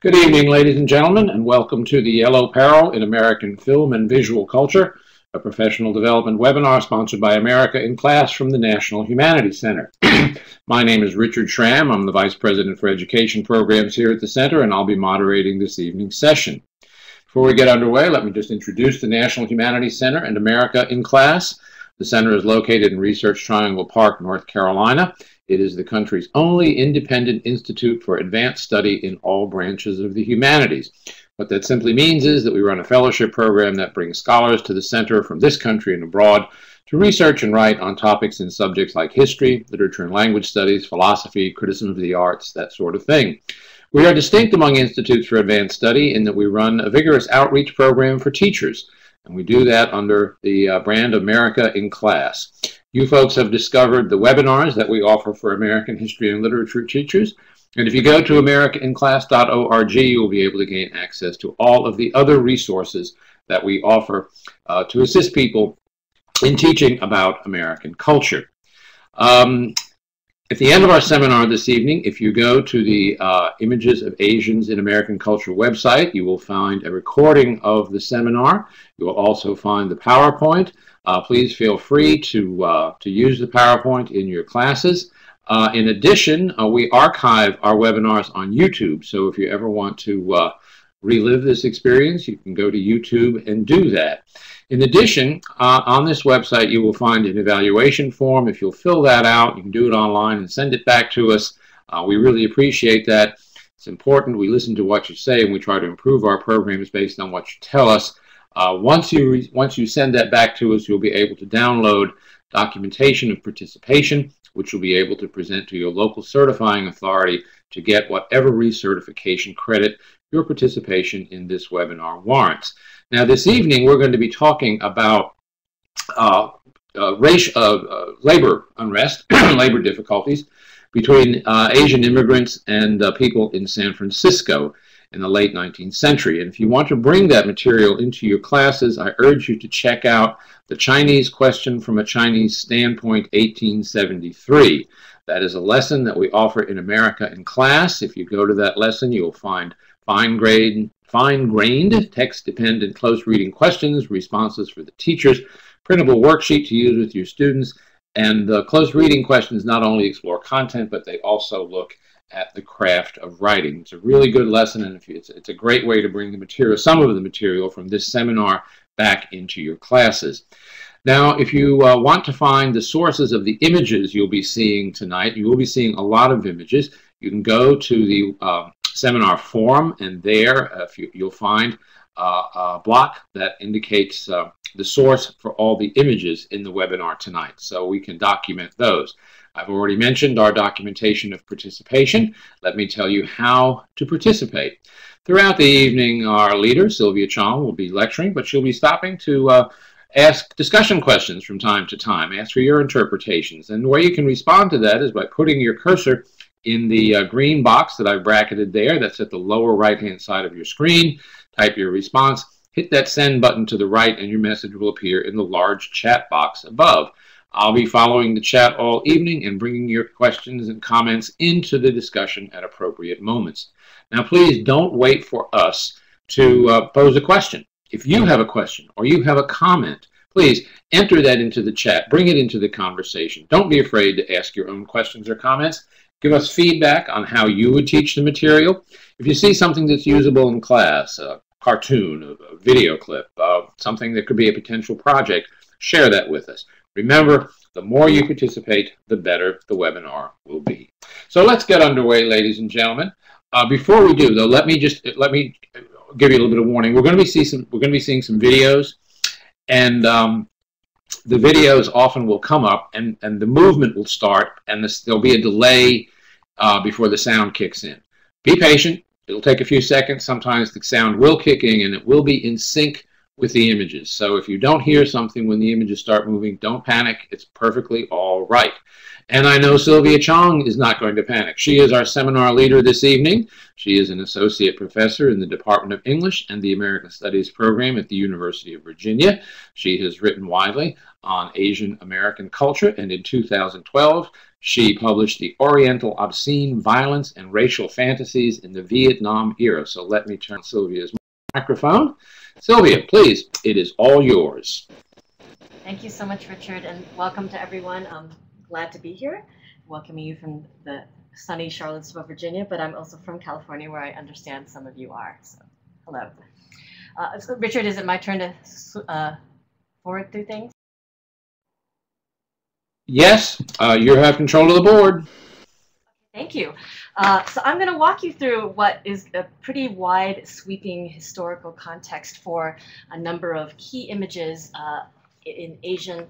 Good evening, ladies and gentlemen, and welcome to the Yellow Peril in American Film and Visual Culture, a professional development webinar sponsored by America in Class from the National Humanities Center. My name is Richard Schramm. I'm the Vice President for Education Programs here at the Center, and I'll be moderating this evening's session. Before we get underway, let me just introduce the National Humanities Center and America in Class. The center is located in Research Triangle Park, North Carolina. It is the country's only independent institute for advanced study in all branches of the humanities. What that simply means is that we run a fellowship program that brings scholars to the center from this country and abroad to research and write on topics and subjects like history, literature and language studies, philosophy, criticism of the arts, that sort of thing. We are distinct among institutes for advanced study in that we run a vigorous outreach program for teachers, and we do that under the uh, brand America in Class. You folks have discovered the webinars that we offer for American history and literature teachers. And if you go to americainclass.org, you'll be able to gain access to all of the other resources that we offer uh, to assist people in teaching about American culture. Um, at the end of our seminar this evening, if you go to the uh, Images of Asians in American Culture website, you will find a recording of the seminar. You will also find the PowerPoint. Uh, please feel free to, uh, to use the PowerPoint in your classes. Uh, in addition, uh, we archive our webinars on YouTube, so if you ever want to uh, relive this experience, you can go to YouTube and do that. In addition, uh, on this website, you will find an evaluation form. If you'll fill that out, you can do it online and send it back to us. we really appreciate that. It's important. We listen to what you say and we try to improve our programs based on what you tell us. Uh, once you once you send that back to us, you'll be able to download documentation of participation, which you'll be able to present to your local certifying authority to get whatever recertification credit your participation in this webinar warrants. Now, this evening, we're going to be talking about uh, uh, race, uh, uh, labor unrest, labor difficulties between uh, Asian immigrants and people in San Francisco in the late 19th century. And if you want to bring that material into your classes, I urge you to check out the Chinese question from a Chinese standpoint 1873. That is a lesson that we offer in America in class. If you go to that lesson, you'll find fine-grained fine-grained text-dependent close reading questions, responses for the teachers, printable worksheet to use with your students, and the close reading questions not only explore content, but they also look at the craft of writing. It's a really good lesson, and it's, it's a great way to bring the material, some of the material from this seminar back into your classes. Now, if you uh, want to find the sources of the images you'll be seeing tonight, you will be seeing a lot of images. You can go to the uh, seminar forum, and there you, will find uh, a block that indicates uh, the source for all the images in the webinar tonight. So we can document those. I've already mentioned our documentation of participation. Let me tell you how to participate. Throughout the evening, our leader, Sylvia Chong, will be lecturing, but she'll be stopping to uh, ask discussion questions from time to time, ask for your interpretations. And the way you can respond to that is by putting your cursor in the uh, green box that I've bracketed there. That's at the lower right-hand side of your screen. Type your response, hit that send button to the right, and your message will appear in the large chat box above. I'll be following the chat all evening and bringing your questions and comments into the discussion at appropriate moments. Now, please don't wait for us to uh, pose a question. If you have a question or you have a comment, please enter that into the chat. Bring it into the conversation. Don't be afraid to ask your own questions or comments. Give us feedback on how you would teach the material. If you see something that's usable in class, a cartoon, a video clip, uh, something that could be a potential project, share that with us. Remember, the more you participate, the better the webinar will be. So let's get underway, ladies and gentlemen. Uh, before we do, though, let me just let me give you a little bit of warning. We're going to be see some. We're going to be seeing some videos, and um, the videos often will come up, and and the movement will start, and this, there'll be a delay uh, before the sound kicks in. Be patient. It'll take a few seconds. Sometimes the sound will kick in, and it will be in sync with the images. So if you don't hear something when the images start moving, don't panic. It's perfectly all right. And I know Sylvia Chong is not going to panic. She is our seminar leader this evening. She is an associate professor in the Department of English and the American Studies program at the University of Virginia. She has written widely on Asian American culture, and in 2012, she published The Oriental Obscene Violence and Racial Fantasies in the Vietnam Era. So let me turn Sylvia's microphone. Sylvia, please, it is all yours. Thank you so much, Richard, and welcome to everyone. I'm glad to be here, welcoming you from the sunny Charlottesville, Virginia, but I'm also from California, where I understand some of you are. So, hello. Uh, so Richard, is it my turn to uh, forward through things? Yes, uh, you have control of the board. Thank you. Uh, so I'm going to walk you through what is a pretty wide sweeping historical context for a number of key images uh, in Asian,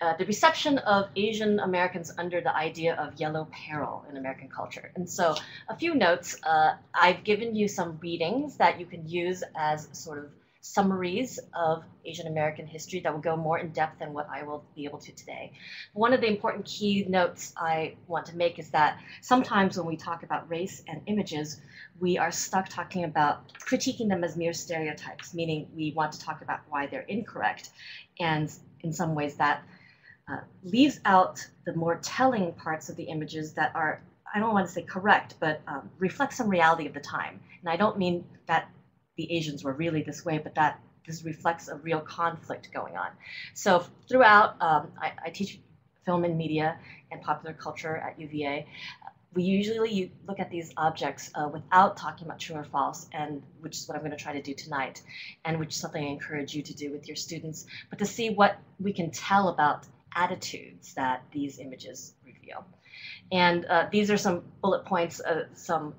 uh, the reception of Asian Americans under the idea of yellow peril in American culture. And so a few notes, uh, I've given you some readings that you can use as sort of summaries of Asian American history that will go more in depth than what I will be able to today. One of the important key notes I want to make is that sometimes when we talk about race and images, we are stuck talking about critiquing them as mere stereotypes, meaning we want to talk about why they're incorrect. And in some ways, that uh, leaves out the more telling parts of the images that are, I don't want to say correct, but um, reflect some reality of the time. And I don't mean that the Asians were really this way, but that this reflects a real conflict going on. So throughout, um, I, I, teach film and media and popular culture at UVA. We usually look at these objects uh, without talking about true or false, and which is what I'm going to try to do tonight, and which is something I encourage you to do with your students, but to see what we can tell about attitudes that these images reveal. And uh, these are some bullet points, uh, some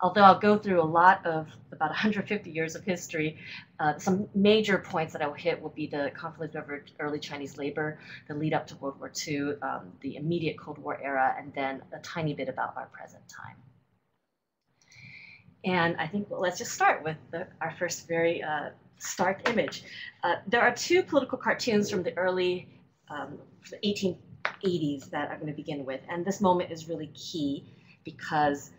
although I'll go through a lot of about 150 years of history, uh, some major points that I will hit will be the conflict over early Chinese labor, the lead up to World War II, um, the immediate Cold War era, and then a tiny bit about our present time. And I think well, let's just start with the, our first very uh, stark image. Uh, there are two political cartoons from the early um, 1880s that I'm going to begin with, and this moment is really key because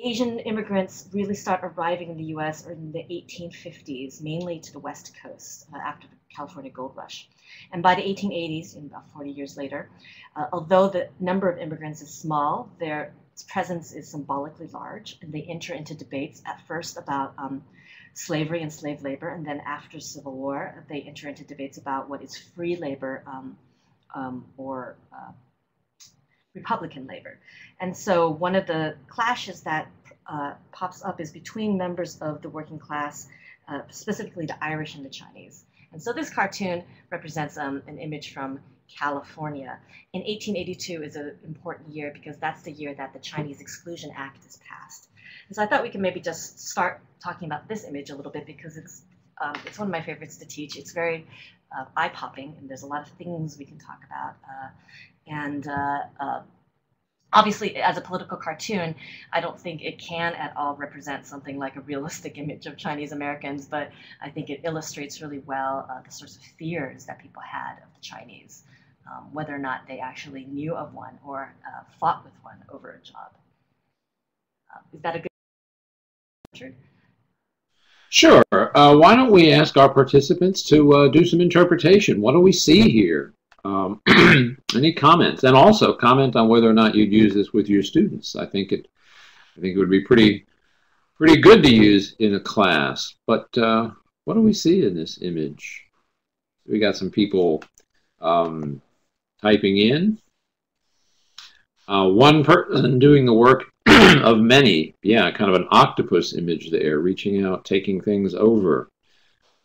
Asian immigrants really start arriving in the US in the 1850s, mainly to the West Coast uh, after the California gold rush. And by the 1880s, about 40 years later, uh, although the number of immigrants is small, their presence is symbolically large, and they enter into debates at first about um, slavery and slave labor, and then after Civil War, they enter into debates about what is free labor um, um, or uh, Republican labor. And so one of the clashes that uh, pops up is between members of the working class, uh, specifically the Irish and the Chinese. And so this cartoon represents um, an image from California. In 1882 is an important year because that's the year that the Chinese Exclusion Act is passed. And so I thought we could maybe just start talking about this image a little bit because it's um, it's one of my favorites to teach. It's very uh, eye-popping, and there's a lot of things we can talk about. Uh, and uh, uh, obviously, as a political cartoon, I don't think it can at all represent something like a realistic image of Chinese Americans, but I think it illustrates really well uh, the sorts of fears that people had of the Chinese, um, whether or not they actually knew of one or uh, fought with one over a job. Is that a good Richard? Sure. Uh, why don't we ask our participants to uh, do some interpretation? What do we see here? Um, any comments? And also comment on whether or not you'd use this with your students. I think it, I think it would be pretty, pretty good to use in a class. But uh, what do we see in this image? We got some people um, typing in. Uh, one person doing the work of many. Yeah, kind of an octopus image there, reaching out, taking things over.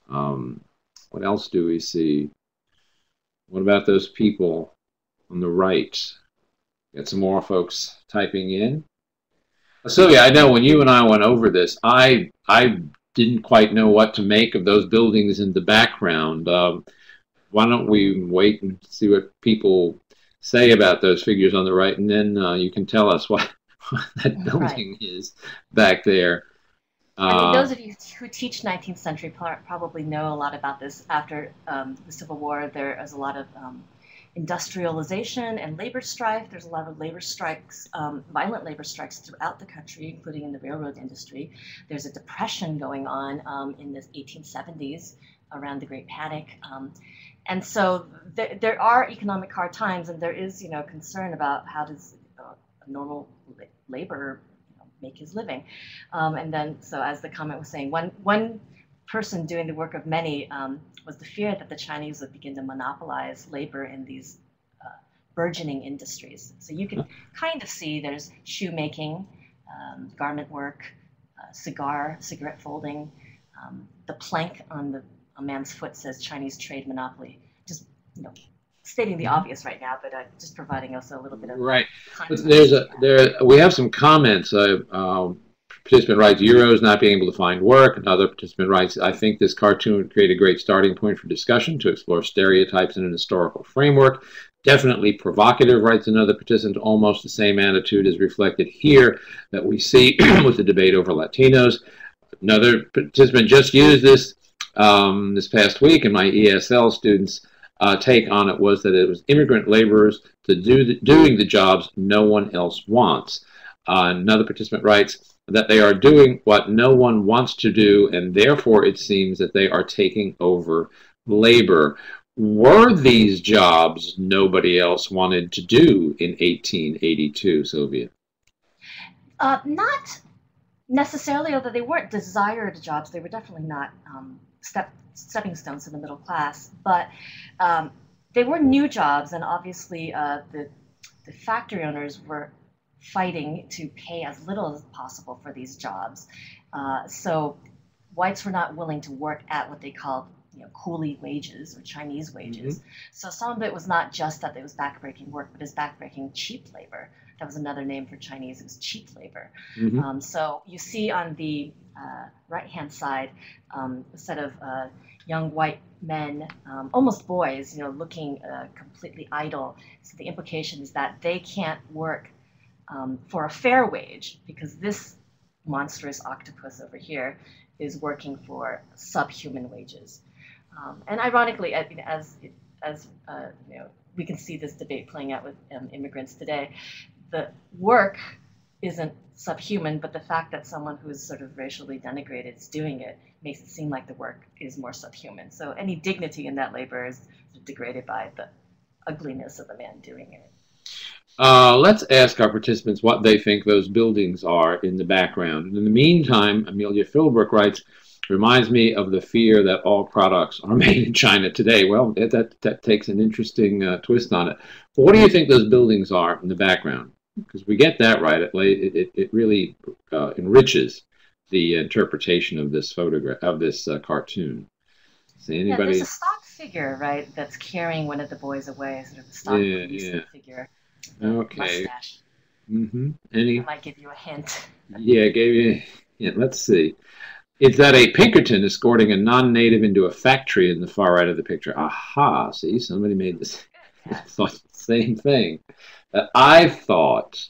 Um, what else do we see? What about those people on the right? Got some more folks typing in. Sylvia, I know when you and I went over this, I I didn't quite know what to make of those buildings in the background. Um, why don't we wait and see what people say about those figures on the right, and then uh, you can tell us what that building right. is back there. I mean, uh, those of you who teach 19th century probably know a lot about this. After um, the Civil War, there was a lot of um, industrialization and labor strife. There's a lot of labor strikes, um, violent labor strikes throughout the country, including in the railroad industry. There's a depression going on um, in the 1870s around the Great Panic. Um, and so there, there are economic hard times, and there is, you know, concern about how does uh, a normal labor you know, make his living. Um, and then, so as the comment was saying, one one person doing the work of many um, was the fear that the Chinese would begin to monopolize labor in these uh, burgeoning industries. So you can kind of see there's shoemaking, um, garment work, uh, cigar, cigarette folding. Um, the plank on the a man's foot says Chinese trade monopoly. Just you know, stating the obvious right now, but uh, just providing us a little bit of right. There's a there. We have some comments. Uh, um, participant writes Euros not being able to find work. Another participant writes, I think this cartoon would create a great starting point for discussion to explore stereotypes in an historical framework. Definitely provocative, writes another participant. Almost the same attitude is reflected here that we see with the debate over Latinos. Another participant just used this um, this past week, and my ESL students' uh, take on it was that it was immigrant laborers to do the, doing the jobs no one else wants. Uh, another participant writes that they are doing what no one wants to do, and therefore it seems that they are taking over labor. Were these jobs nobody else wanted to do in 1882, Sylvia? Uh, not necessarily, although they weren't desired jobs, they were definitely not um, step, stepping stones to the middle class. But um, they were new jobs, and obviously uh, the, the factory owners were fighting to pay as little as possible for these jobs. Uh, so whites were not willing to work at what they called you know, coolie wages or Chinese wages. Mm-hmm. So some of it was not just that it was backbreaking work, but it's backbreaking cheap labor. That was another name for Chinese. It was cheap labor. Mm-hmm. Um, so you see on the uh, right hand side um, a set of uh, young white men, um, almost boys, you know, looking uh, completely idle. So the implication is that they can't work um, for a fair wage because this monstrous octopus over here is working for subhuman wages. Um, and ironically, as as uh, you know, we can see this debate playing out with um, immigrants today. The work isn't subhuman, but the fact that someone who is sort of racially denigrated is doing it makes it seem like the work is more subhuman. So any dignity in that labor is degraded by the ugliness of the man doing it. Uh, let's ask our participants what they think those buildings are in the background. And in the meantime, Amelia Philbrook writes, reminds me of the fear that all products are made in China today. Well, that, that takes an interesting uh, twist on it. But what do you think those buildings are in the background? Because we get that right, it, it, it really uh, enriches the interpretation of this photograph, of this uh, cartoon. See anybody? Yeah, there's a stock figure, right, that's carrying one of the boys away, sort of a stock yeah, yeah. figure. Okay. Mm-hmm. Any? I might give you a hint. yeah, gave you. Yeah, let's see. It's that a Pinkerton escorting a non-native into a factory in the far right of the picture. Aha! See, somebody made this. thought the same thing. That I thought.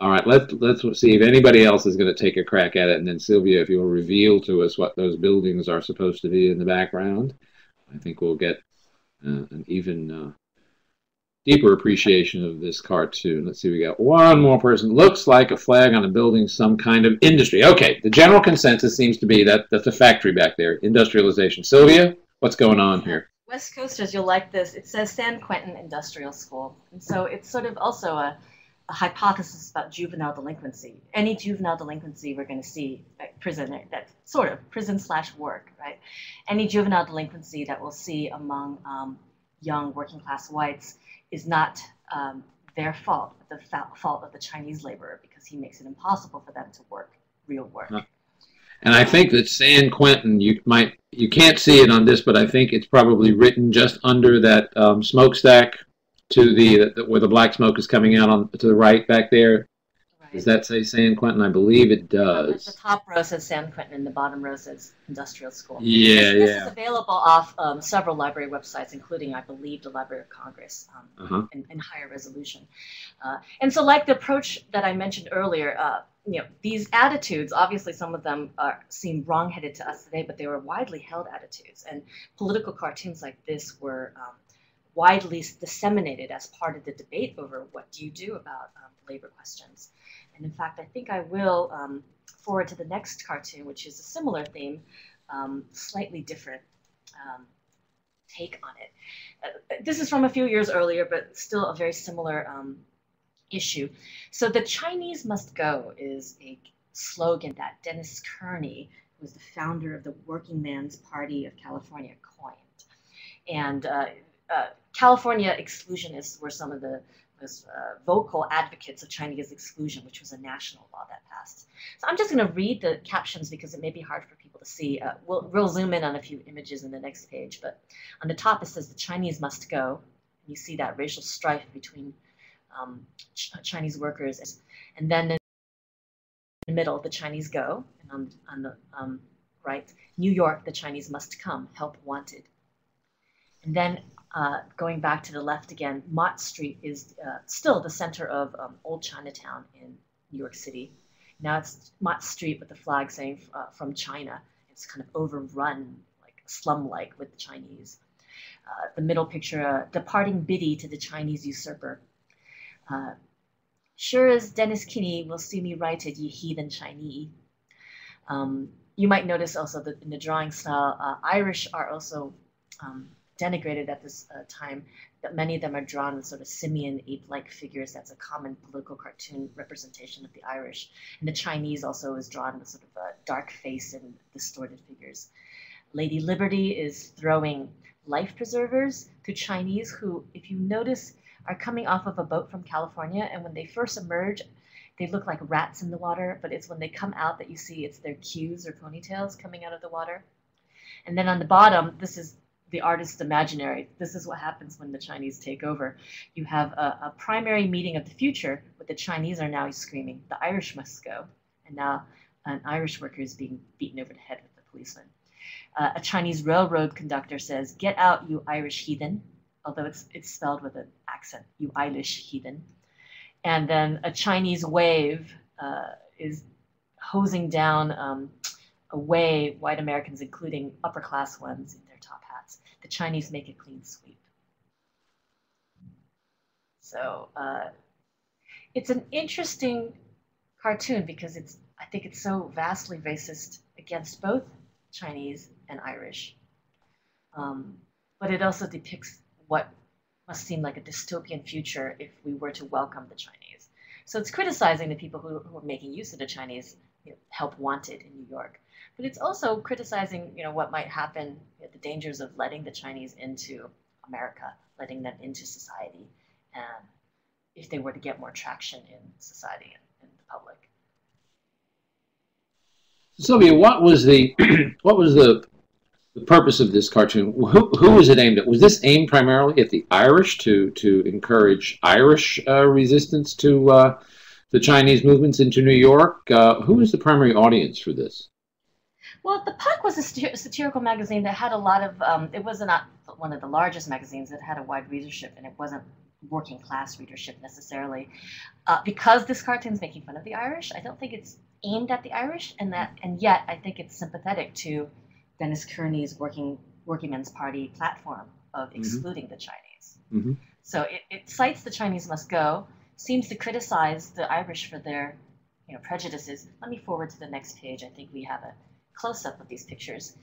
All right, let's let's see if anybody else is going to take a crack at it, and then Sylvia, if you'll reveal to us what those buildings are supposed to be in the background, I think we'll get uh, an even uh, deeper appreciation of this cartoon. Let's see, we got one more person. Looks like a flag on a building, some kind of industry. Okay, the general consensus seems to be that that's a factory back there, industrialization. Sylvia, what's going on here? West Coasters, you'll like this. It says San Quentin Industrial School. And so it's sort of also a, a hypothesis about juvenile delinquency. Any juvenile delinquency we're going to see at prison, that sort of prison slash work, right? Any juvenile delinquency that we'll see among um, young working class whites is not um, their fault, the fa- fault of the Chinese laborer because he makes it impossible for them to work real work. And I think that San Quentin, you might you can't see it on this, but I think it's probably written just under that um, smokestack to the, the, where the black smoke is coming out on to the right back there. Does that say San Quentin? I believe it does. The top row says San Quentin, and the bottom row says Industrial School. Yeah, this, this yeah. This is available off um, several library websites, including, I believe, the Library of Congress um, uh-huh. in, in, higher resolution. Uh, and so, like the approach that I mentioned earlier, uh, you know, these attitudes, obviously, some of them are, seem wrongheaded to us today, but they were widely held attitudes. And political cartoons like this were um, widely disseminated as part of the debate over what do you do about um, labor questions. And in fact, I think I will um, forward to the next cartoon, which is a similar theme, um, slightly different um, take on it. Uh, this is from a few years earlier, but still a very similar um, issue. So the Chinese must go is a slogan that Dennis Kearney, who was the founder of the Working Man's Party of California, coined. And uh, uh, California exclusionists were some of the most uh, vocal advocates of Chinese exclusion, which was a national law that passed. So I'm just going to read the captions because it may be hard for people to see. Uh, we'll, we'll zoom in on a few images in the next page, but on the top it says the Chinese must go. And You see that racial strife between um, Ch Chinese workers, and then in the middle, the Chinese go, and on, on the um, right, New York, the Chinese must come, help wanted. And then uh, going back to the left again, Mott Street is uh, still the center of um, Old Chinatown in New York City. Now it's Mott Street with the flag saying uh, from China. It's kind of overrun, like slum-like with the Chinese. Uh, the middle picture, uh, departing biddy to the Chinese usurper. Uh, sure as Dennis Kearney will see me righted, ye heathen Chinese. Um, you might notice also that in the drawing style, Irish are also um, denigrated at this uh, time, that many of them are drawn with sort of simian ape-like figures. That's a common political cartoon representation of the Irish. And the Chinese also is drawn with sort of a dark face and distorted figures. Lady Liberty is throwing life preservers to Chinese who, if you notice, are coming off of a boat from California. And when they first emerge, they look like rats in the water, but it's when they come out that you see it's their queues or ponytails coming out of the water. And then on the bottom, this is the artist's imaginary. This is what happens when the Chinese take over. You have a, a, primary meeting of the future, but the Chinese are now screaming, the Irish must go. And now an Irish worker is being beaten over the head with a policeman. Uh, a Chinese railroad conductor says, get out, you Irish heathen, although it's, it's spelled with an accent, you Irish heathen. And then a Chinese wave uh, is hosing down um, away white Americans, including upper class ones, in their top hats. the Chinese make a clean sweep. So uh, it's an interesting cartoon because it's I think it's so vastly racist against both Chinese and Irish. Um, but it also depicts what must seem like a dystopian future if we were to welcome the Chinese. So it's criticizing the people who, who are making use of the Chinese you know, help wanted in New York but it's also criticizing, you know, what might happen, you know, the dangers of letting the Chinese into America, letting them into society, and if they were to get more traction in society and in the public. Sylvia, what was the what was the the purpose of this cartoon? Who, who was it aimed at? Was this aimed primarily at the Irish to to encourage Irish uh, resistance to uh, the Chinese movements into New York? Uh, who was the primary audience for this? Well, the Puck was a satirical magazine that had a lot of. Um, it was not one of the largest magazines that had a wide readership, and it wasn't working class readership necessarily. Uh, because this cartoon's making fun of the Irish, I don't think it's aimed at the Irish, and that, and yet I think it's sympathetic to Dennis Kearney's working working men's party platform of mm-hmm. excluding mm-hmm. the Chinese. Mm-hmm. So it, it cites the Chinese must go, seems to criticize the Irish for their you know prejudices. Let me forward to the next page. I think we have a close-up of these pictures,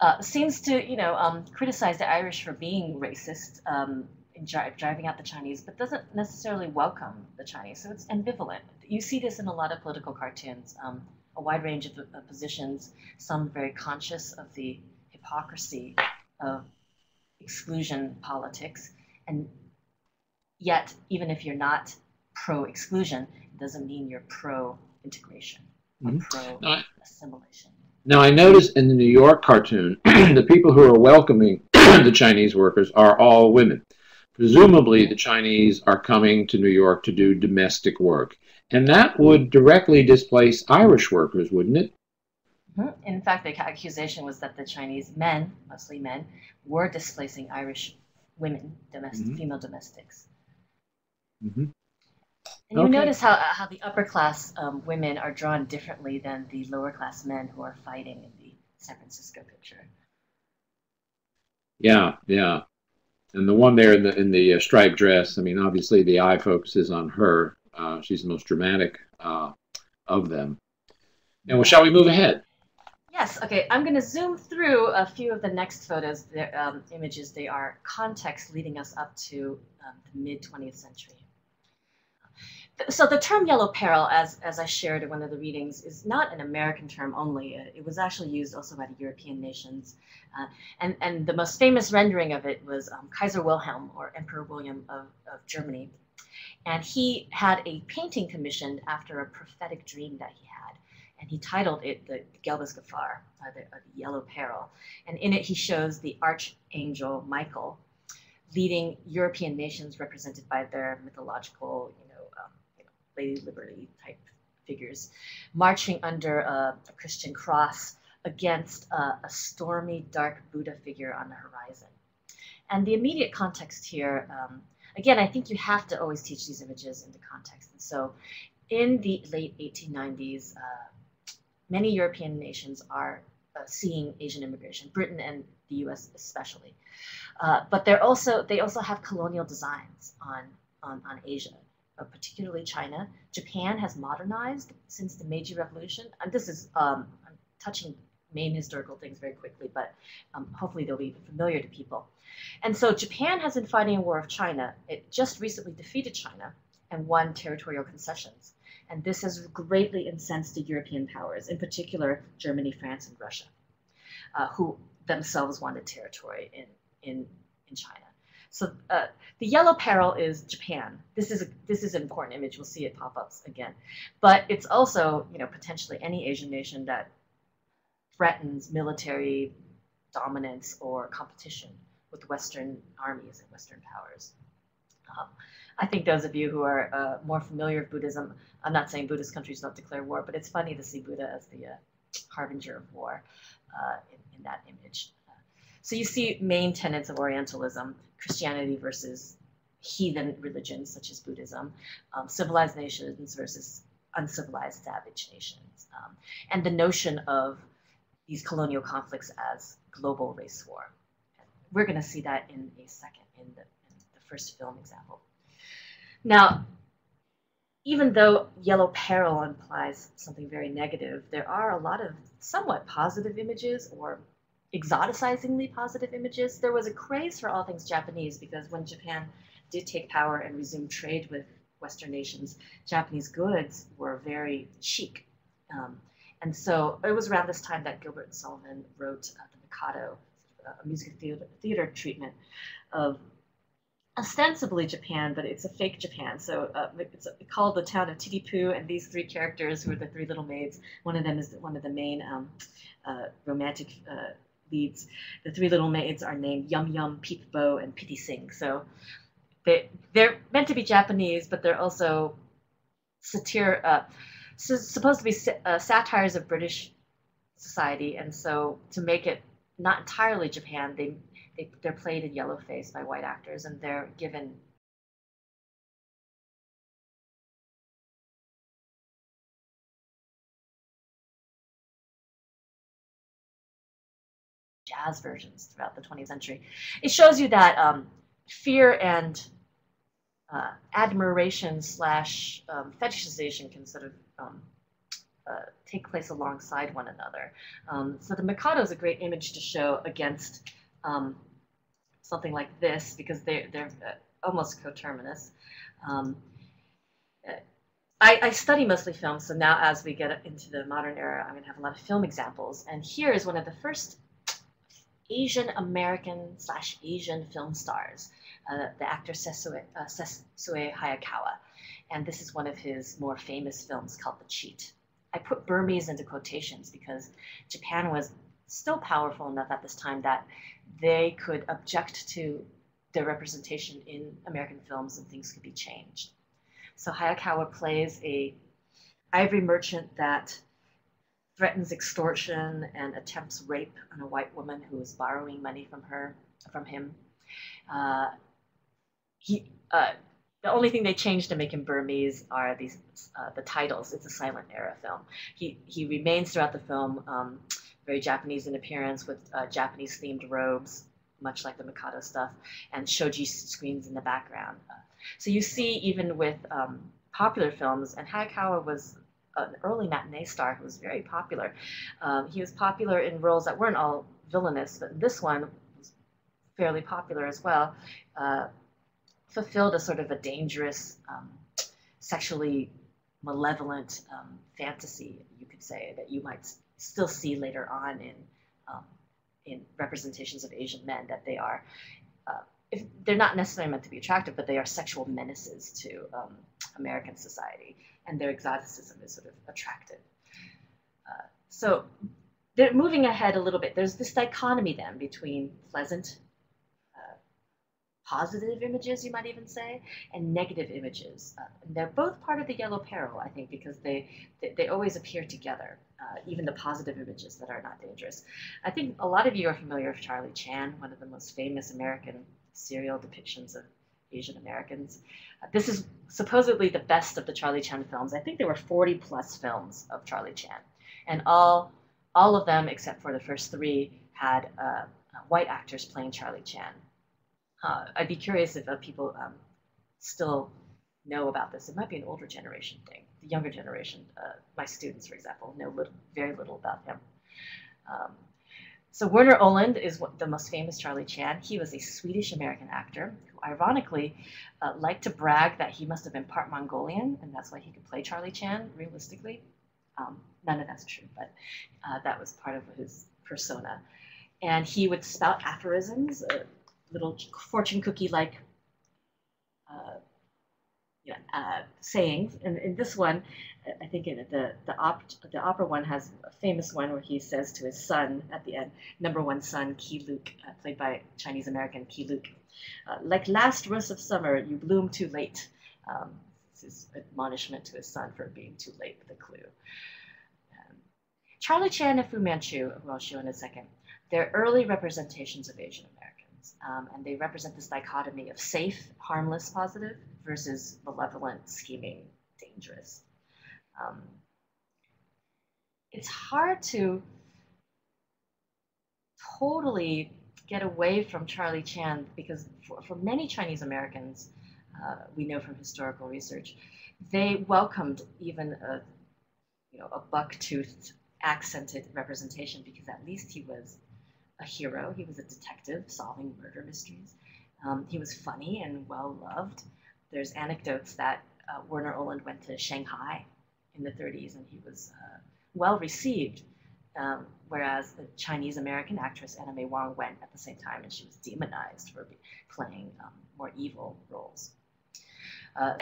uh, seems to, you know, um, criticize the Irish for being racist um, in dri driving out the Chinese, but doesn't necessarily welcome the Chinese. So it's ambivalent. You see this in a lot of political cartoons, um, a wide range of, of positions, some very conscious of the hypocrisy of exclusion politics, and yet, even if you're not pro-exclusion, it doesn't mean you're pro-integration, mm -hmm. pro-assimilation. Now, I notice in the New York cartoon, the people who are welcoming the Chinese workers are all women. Presumably, the Chinese are coming to New York to do domestic work. And that would directly displace Irish workers, wouldn't it? Mm-hmm. In fact, the accusation was that the Chinese men, mostly men, were displacing Irish women, domestic, mm -hmm. female domestics. Mm -hmm. And you okay. notice how, how the upper class um, women are drawn differently than the lower class men who are fighting in the San Francisco picture. Yeah, yeah. and the one there in the in the uh, striped dress. I mean, obviously the eye focuses on her. Uh, she's the most dramatic uh, of them. And well, shall we move ahead? Yes, okay. I'm going to zoom through a few of the next photos, the um, images. They are context leading us up to um, the mid 20th century. So the term yellow peril, as, as I shared in one of the readings, is not an American term only. It was actually used also by the European nations. Uh, and, and the most famous rendering of it was um, Kaiser Wilhelm, or Emperor William of, of Germany. And he had a painting commissioned after a prophetic dream that he had. and he titled it the Gelbes Gefahr, uh, the, uh, the, Yellow Peril. And in it, he shows the archangel Michael leading European nations represented by their mythological, you know, um, you know Lady Liberty type figures, marching under a, a Christian cross against a stormy, dark Buddha figure on the horizon. And the immediate context here, um, again, I think you have to always teach these images into context. And so in the late 1890s, uh, many European nations are uh, seeing Asian immigration, Britain and the U.S. especially. Uh, but they're also they also have colonial designs on on, on Asia, uh, particularly China. Japan has modernized since the Meiji Revolution. And this is um, I'm touching main historical things very quickly, but um, hopefully they'll be familiar to people. And so Japan has been fighting a war of China. It just recently defeated China and won territorial concessions and this has greatly incensed the European powers, in particular Germany, France, and Russia, uh, who themselves wanted territory in, in, in China. So uh, the yellow peril is Japan. This is a, this is an important image. We'll see it pop up again, but it's also you know potentially any Asian nation that threatens military dominance or competition with Western armies and Western powers. Um, I think those of you who are uh, more familiar with Buddhism, I'm not saying Buddhist countries don't declare war, but it's funny to see Buddha as the uh, harbinger of war uh, in, in, that image. so you see main tenets of Orientalism, Christianity versus heathen religions such as Buddhism, um, civilized nations versus uncivilized savage nations, um, and the notion of these colonial conflicts as global race war. And we're going to see that in a second in the, in the first film example. Now, even though yellow peril implies something very negative, there are a lot of somewhat positive images or exoticizingly positive images. There was a craze for all things Japanese because when Japan did take power and resume trade with Western nations, Japanese goods were very chic. Um, and so it was around this time that Gilbert and Sullivan wrote uh, The Mikado, a music theater, theater treatment of ostensibly Japan, but it's a fake Japan. So uh, it's called the town of Titipu, and these three characters, who are the three little maids, one of them is one of the main um, uh, romantic uh, leads. The three little maids are named Yum Yum, Peep Bo, and Pitti-Sing. So they they're meant to be Japanese, but they're also satire, uh, supposed to be uh, satires of British society, and so to make it not entirely Japan, they they, they're played in yellow face by white actors and they're given jazz versions throughout the 20th century. It shows you that um, fear and uh, admiration slash um, fetishization can sort of um, uh, take place alongside one another. Um, so the Mikado is a great image to show against um, something like this because they, they're uh, almost coterminous. Um, I, I, study mostly film, so now as we get into the modern era, I'm going to have a lot of film examples. And here is one of the first Asian American slash Asian film stars, uh, the actor Sessue, uh, Sessue Hayakawa. And this is one of his more famous films called The Cheat. I put Burmese into quotations because Japan was still powerful enough at this time that they could object to their representation in American films and things could be changed. So Hayakawa plays a ivory merchant that threatens extortion and attempts rape on a white woman who is borrowing money from her from him. Uh, he, uh, the only thing they changed to make him Burmese are these uh, the titles. It's a silent era film. He he remains throughout the film um, very Japanese in appearance with uh, Japanese themed robes, much like the Mikado stuff, and shoji screens in the background. So you see, even with um, popular films, and Hayakawa was an early matinee star who was very popular. Um, he was popular in roles that weren't all villainous, but this one was fairly popular as well. Uh, fulfilled a sort of a dangerous, um, sexually malevolent um, fantasy, you could say, that you might still see later on in um, in representations of Asian men that they are. Uh, if, they're not necessarily meant to be attractive, but they are sexual menaces to um, American society, and their exoticism is sort of attractive. Uh, so they're moving ahead a little bit. There's this dichotomy then between pleasant positive images, you might even say, and negative images. Uh, they're both part of the yellow peril, I think, because they, they, they always appear together, uh, even the positive images that are not dangerous. I think a lot of you are familiar with Charlie Chan, one of the most famous American serial depictions of Asian Americans. Uh, this is supposedly the best of the Charlie Chan films. I think there were 40 plus films of Charlie Chan, and all, all of them, except for the first three, had uh, white actors playing Charlie Chan uh, I'd be curious if uh, people um, still know about this. It might be an older generation thing. The younger generation, uh, my students, for example, know little, very little about him. Um, so Warner Oland is the most famous Charlie Chan. He was a Swedish-American actor who, ironically, uh, liked to brag that he must have been part Mongolian, and that's why he could play Charlie Chan realistically. Um, none of that's true, but uh, that was part of his persona. And he would spout aphorisms, uh, little fortune cookie like uh, uh, sayings. And in this one, I think in the the, op, the opera one has a famous one where he says to his son at the end, number one son, Keye Luke, uh, played by Chinese American Keye Luke, uh, like last rose of summer, you bloom too late. Um, this is admonishment to his son for being too late with the clue. Um, Charlie Chan and Fu Manchu, who I'll show in a second, they're early representations of Asian um, and they represent this dichotomy of safe, harmless, positive versus malevolent, scheming, dangerous. Um, it's hard to totally get away from Charlie Chan because for, for many Chinese Americans, uh, we know from historical research, they welcomed even a, you know, a buck-toothed, accented representation because at least he was a hero. He was a detective solving murder mysteries. Um, he was funny and well loved. There's anecdotes that uh, Warner Oland went to Shanghai in the 30s and he was uh, well received, um, whereas the Chinese American actress Anna May Wong went at the same time and she was demonized for playing um, more evil roles. Uh,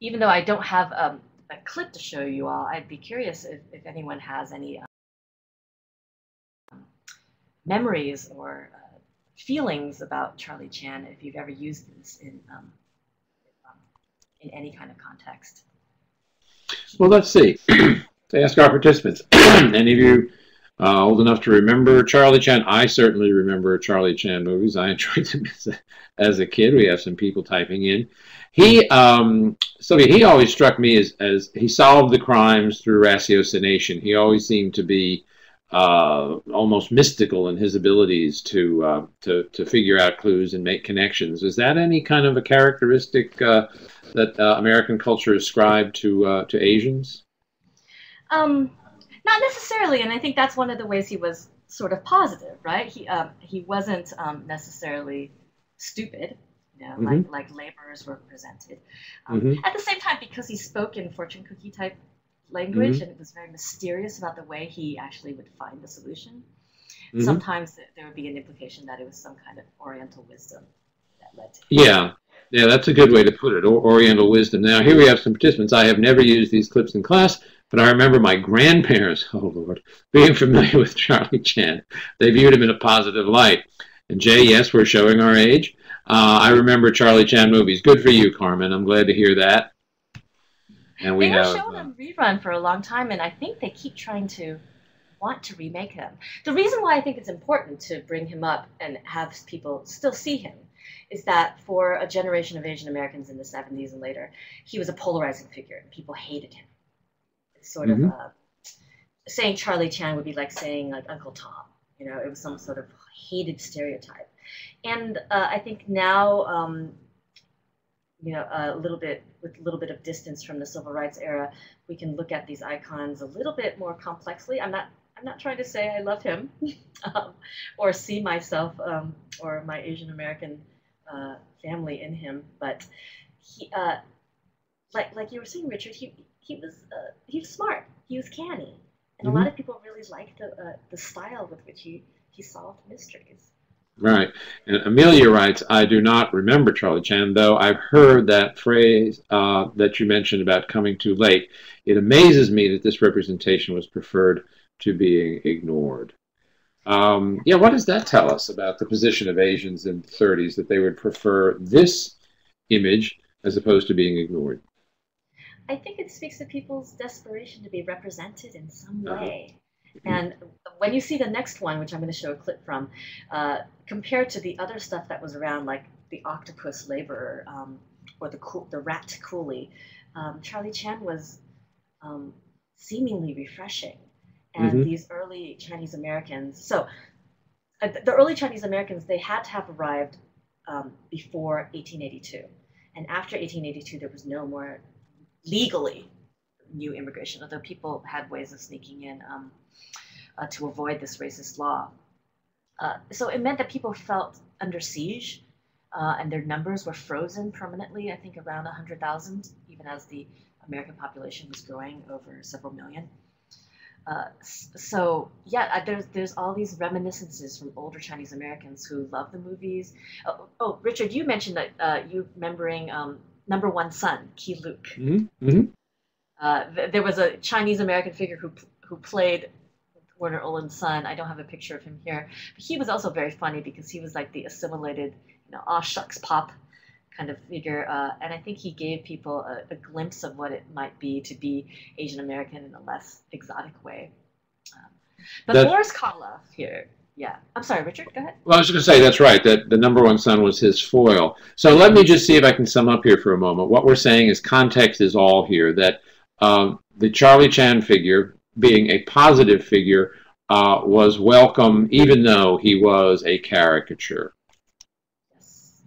even though I don't have um, a clip to show you all, I'd be curious if, if anyone has any memories or uh, feelings about Charlie Chan if you've ever used this in, um, in any kind of context. Well, let's see. to ask our participants, any of you uh, old enough to remember Charlie Chan? I certainly remember Charlie Chan movies. I enjoyed them as a, as a kid. We have some people typing in. He, um, Sylvia, he always struck me as, as he solved the crimes through ratiocination. He always seemed to be uh, almost mystical in his abilities to uh, to to figure out clues and make connections. Is that any kind of a characteristic uh, that uh, American culture ascribed to uh, to Asians? Um, not necessarily, and I think that's one of the ways he was sort of positive, right? He um, he wasn't um, necessarily stupid. You know, mm-hmm. like, like laborers were presented. Um, mm-hmm. At the same time, because he spoke in fortune cookie type language, mm-hmm. and it was very mysterious about the way he actually would find the solution. Mm-hmm. Sometimes there would be an implication that it was some kind of Oriental wisdom that led to. Yeah, yeah, that's a good way to put it. Oriental wisdom. Now here we have some participants. I have never used these clips in class, but I remember my grandparents, oh Lord, being familiar with Charlie Chan. They viewed him in a positive light. And Jay, yes, we're showing our age. Uh, I remember Charlie Chan movies. Good for you, Carmen. I'm glad to hear that. And we they have, were showing uh, them rerun for a long time, and I think they keep trying to want to remake him. The reason why I think it's important to bring him up and have people still see him is that for a generation of Asian Americans in the 70s and later, he was a polarizing figure, and people hated him. It's sort mm-hmm. of uh, saying Charlie Chan would be like saying like Uncle Tom. You know, it was some sort of hated stereotype. And uh, I think now, um, you know, a little bit with a little bit of distance from the civil rights era, we can look at these icons a little bit more complexly. I'm not I'm not trying to say I love him um, or see myself um, or my Asian American uh, family in him, but he, uh, like like you were saying, Richard, he he was uh, he was smart, he was canny, and mm-hmm. a lot of people really liked the uh, the style with which he he solved mysteries. Right. And Amelia writes, I do not remember Charlie Chan, though I've heard that phrase uh, that you mentioned about coming too late. It amazes me that this representation was preferred to being ignored. Um, yeah, what does that tell us about the position of Asians in the 30s that they would prefer this image as opposed to being ignored? I think it speaks to people's desperation to be represented in some uh-huh. way. Uh-huh. And when you see the next one, which I'm going to show a clip from, uh, compared to the other stuff that was around, like the octopus laborer um, or the the rat coolie, um, Charlie Chan was um, seemingly refreshing and mm-hmm. these early Chinese Americans. So uh, the early Chinese Americans, they had to have arrived um, before 1882. And after 1882, there was no more legally new immigration, although people had ways of sneaking in um, uh, to avoid this racist law. Uh, so it meant that people felt under siege uh, and their numbers were frozen permanently, I think around 100,000, even as the American population was growing over several million. Uh, so yeah, there's there's all these reminiscences from older Chinese Americans who love the movies. Oh, oh Richard, you mentioned that uh, you remembering um, Number One Son, Keye Luke. Mm-hmm. Mm-hmm. Uh, th- there was a Chinese American figure who who played Warner Oland's son. I don't have a picture of him here, but he was also very funny because he was like the assimilated, you know, aw shucks pop kind of figure. Uh, and I think he gave people a, a, glimpse of what it might be to be Asian American in a less exotic way. Um, but that, Boris Karloff here, yeah. I'm sorry, Richard, go ahead. Well, I was going to say that's right, that the number one son was his foil. So let me just see if I can sum up here for a moment. What we're saying is context is all here, that um, the Charlie Chan figure, being a positive figure, uh, was welcome even though he was a caricature. Yes.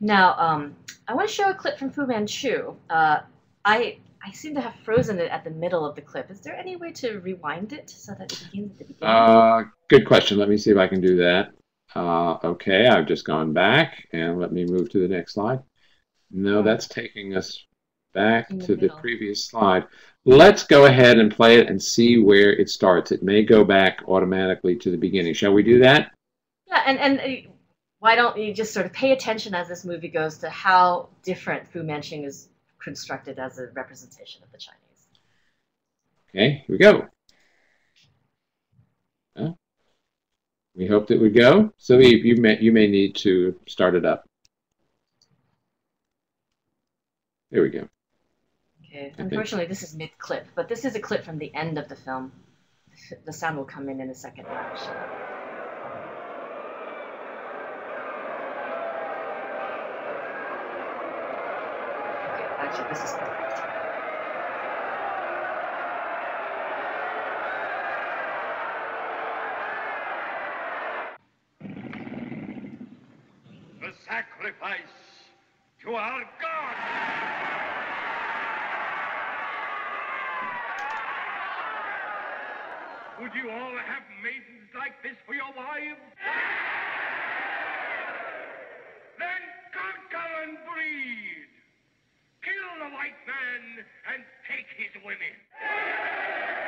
Now, um, I want to show a clip from Fu Manchu. Uh, I I seem to have frozen it at the middle of the clip. Is there any way to rewind it so that it begins at the beginning? Uh, good question. Let me see if I can do that. Uh, okay, I've just gone back, and let me move to the next slide. No, that's taking us back the to middle. the previous slide. Let's go ahead and play it and see where it starts. It may go back automatically to the beginning. Shall we do that? Yeah, and, and uh, why don't you just sort of pay attention as this movie goes to how different Fu Manchu is constructed as a representation of the Chinese? Okay, here we go. we hoped it would go. So you may, you may need to start it up. There we go. Okay, unfortunately this is mid-clip, but this is a clip from the end of the film. The sound will come in in a second. actually this is perfect. The sacrifice to our God! Would you all have maidens like this for your wives? Then conquer and breed! kill the white man and take his women.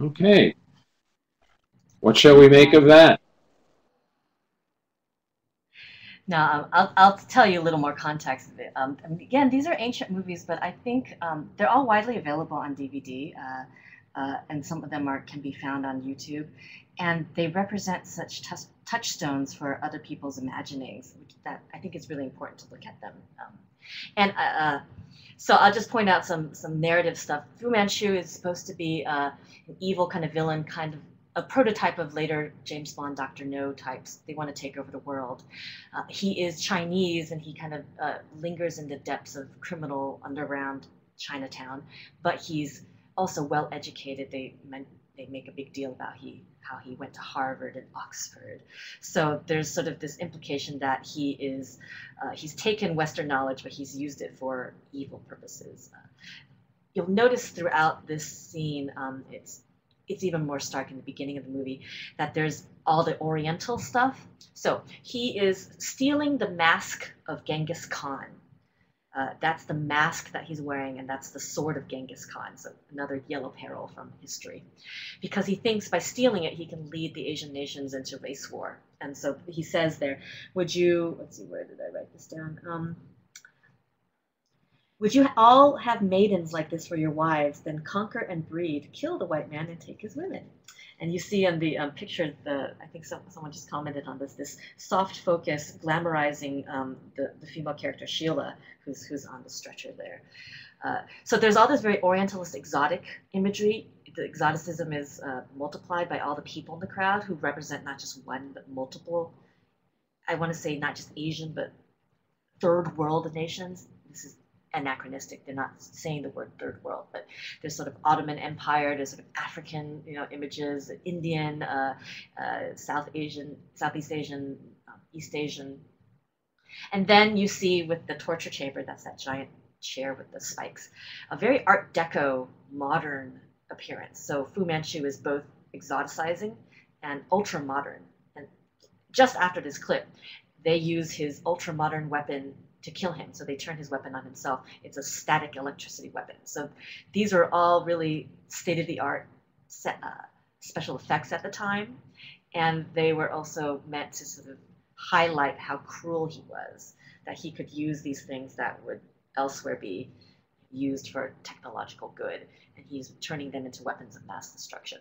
Okay. What shall we make of that? Now, um, I'll, I'll tell you a little more context. Um, again, these are ancient movies, but I think um, they're all widely available on DVD, uh, uh, and some of them are can be found on YouTube. And they represent such touchstones for other people's imaginings that I think it's really important to look at them. Um, and uh, uh, so I'll just point out some some narrative stuff. Fu Manchu is supposed to be uh, an evil kind of villain, kind of a prototype of later James Bond, Doctor No types. They want to take over the world. Uh, he is Chinese, and he kind of uh, lingers in the depths of criminal underground Chinatown. But he's also well educated. They meant, they make a big deal about he how he went to Harvard and Oxford. So there's sort of this implication that he is uh, he's taken Western knowledge, but he's used it for evil purposes. Uh, you'll notice throughout this scene, um, it's it's even more stark in the beginning of the movie that there's all the oriental stuff. So he is stealing the mask of Genghis Khan. Uh, that's the mask that he's wearing, and that's the sword of Genghis Khan. So another yellow peril from history, because he thinks by stealing it he can lead the Asian nations into race war. And so he says there, "Would you? Let's see, where did I write this down? Um, would you all have maidens like this for your wives, then conquer and breed, kill the white man and take his women? And you see on the um, picture, the I think some, someone just commented on this, this soft focus glamorizing um, the, the female character Sheila, who's, who's on the stretcher there. Uh, so there's all this very Orientalist exotic imagery. The exoticism is uh, multiplied by all the people in the crowd who represent not just one, but multiple, I want to say not just Asian, but third world nations. This is anachronistic. They're not saying the word third world, but there's sort of Ottoman Empire, there's sort of African, you know, images, Indian, uh, uh, South Asian, Southeast Asian, um, East Asian. And then you see with the torture chamber, that's that giant chair with the spikes, a very Art Deco modern appearance. So Fu Manchu is both exoticizing and ultra modern. And just after this clip, they use his ultra modern weapon to kill him. So they turn his weapon on himself. It's a static electricity weapon. So these are all really state of the art uh, special effects at the time. And they were also meant to sort of highlight how cruel he was, that he could use these things that would elsewhere be used for technological good. And he's turning them into weapons of mass destruction.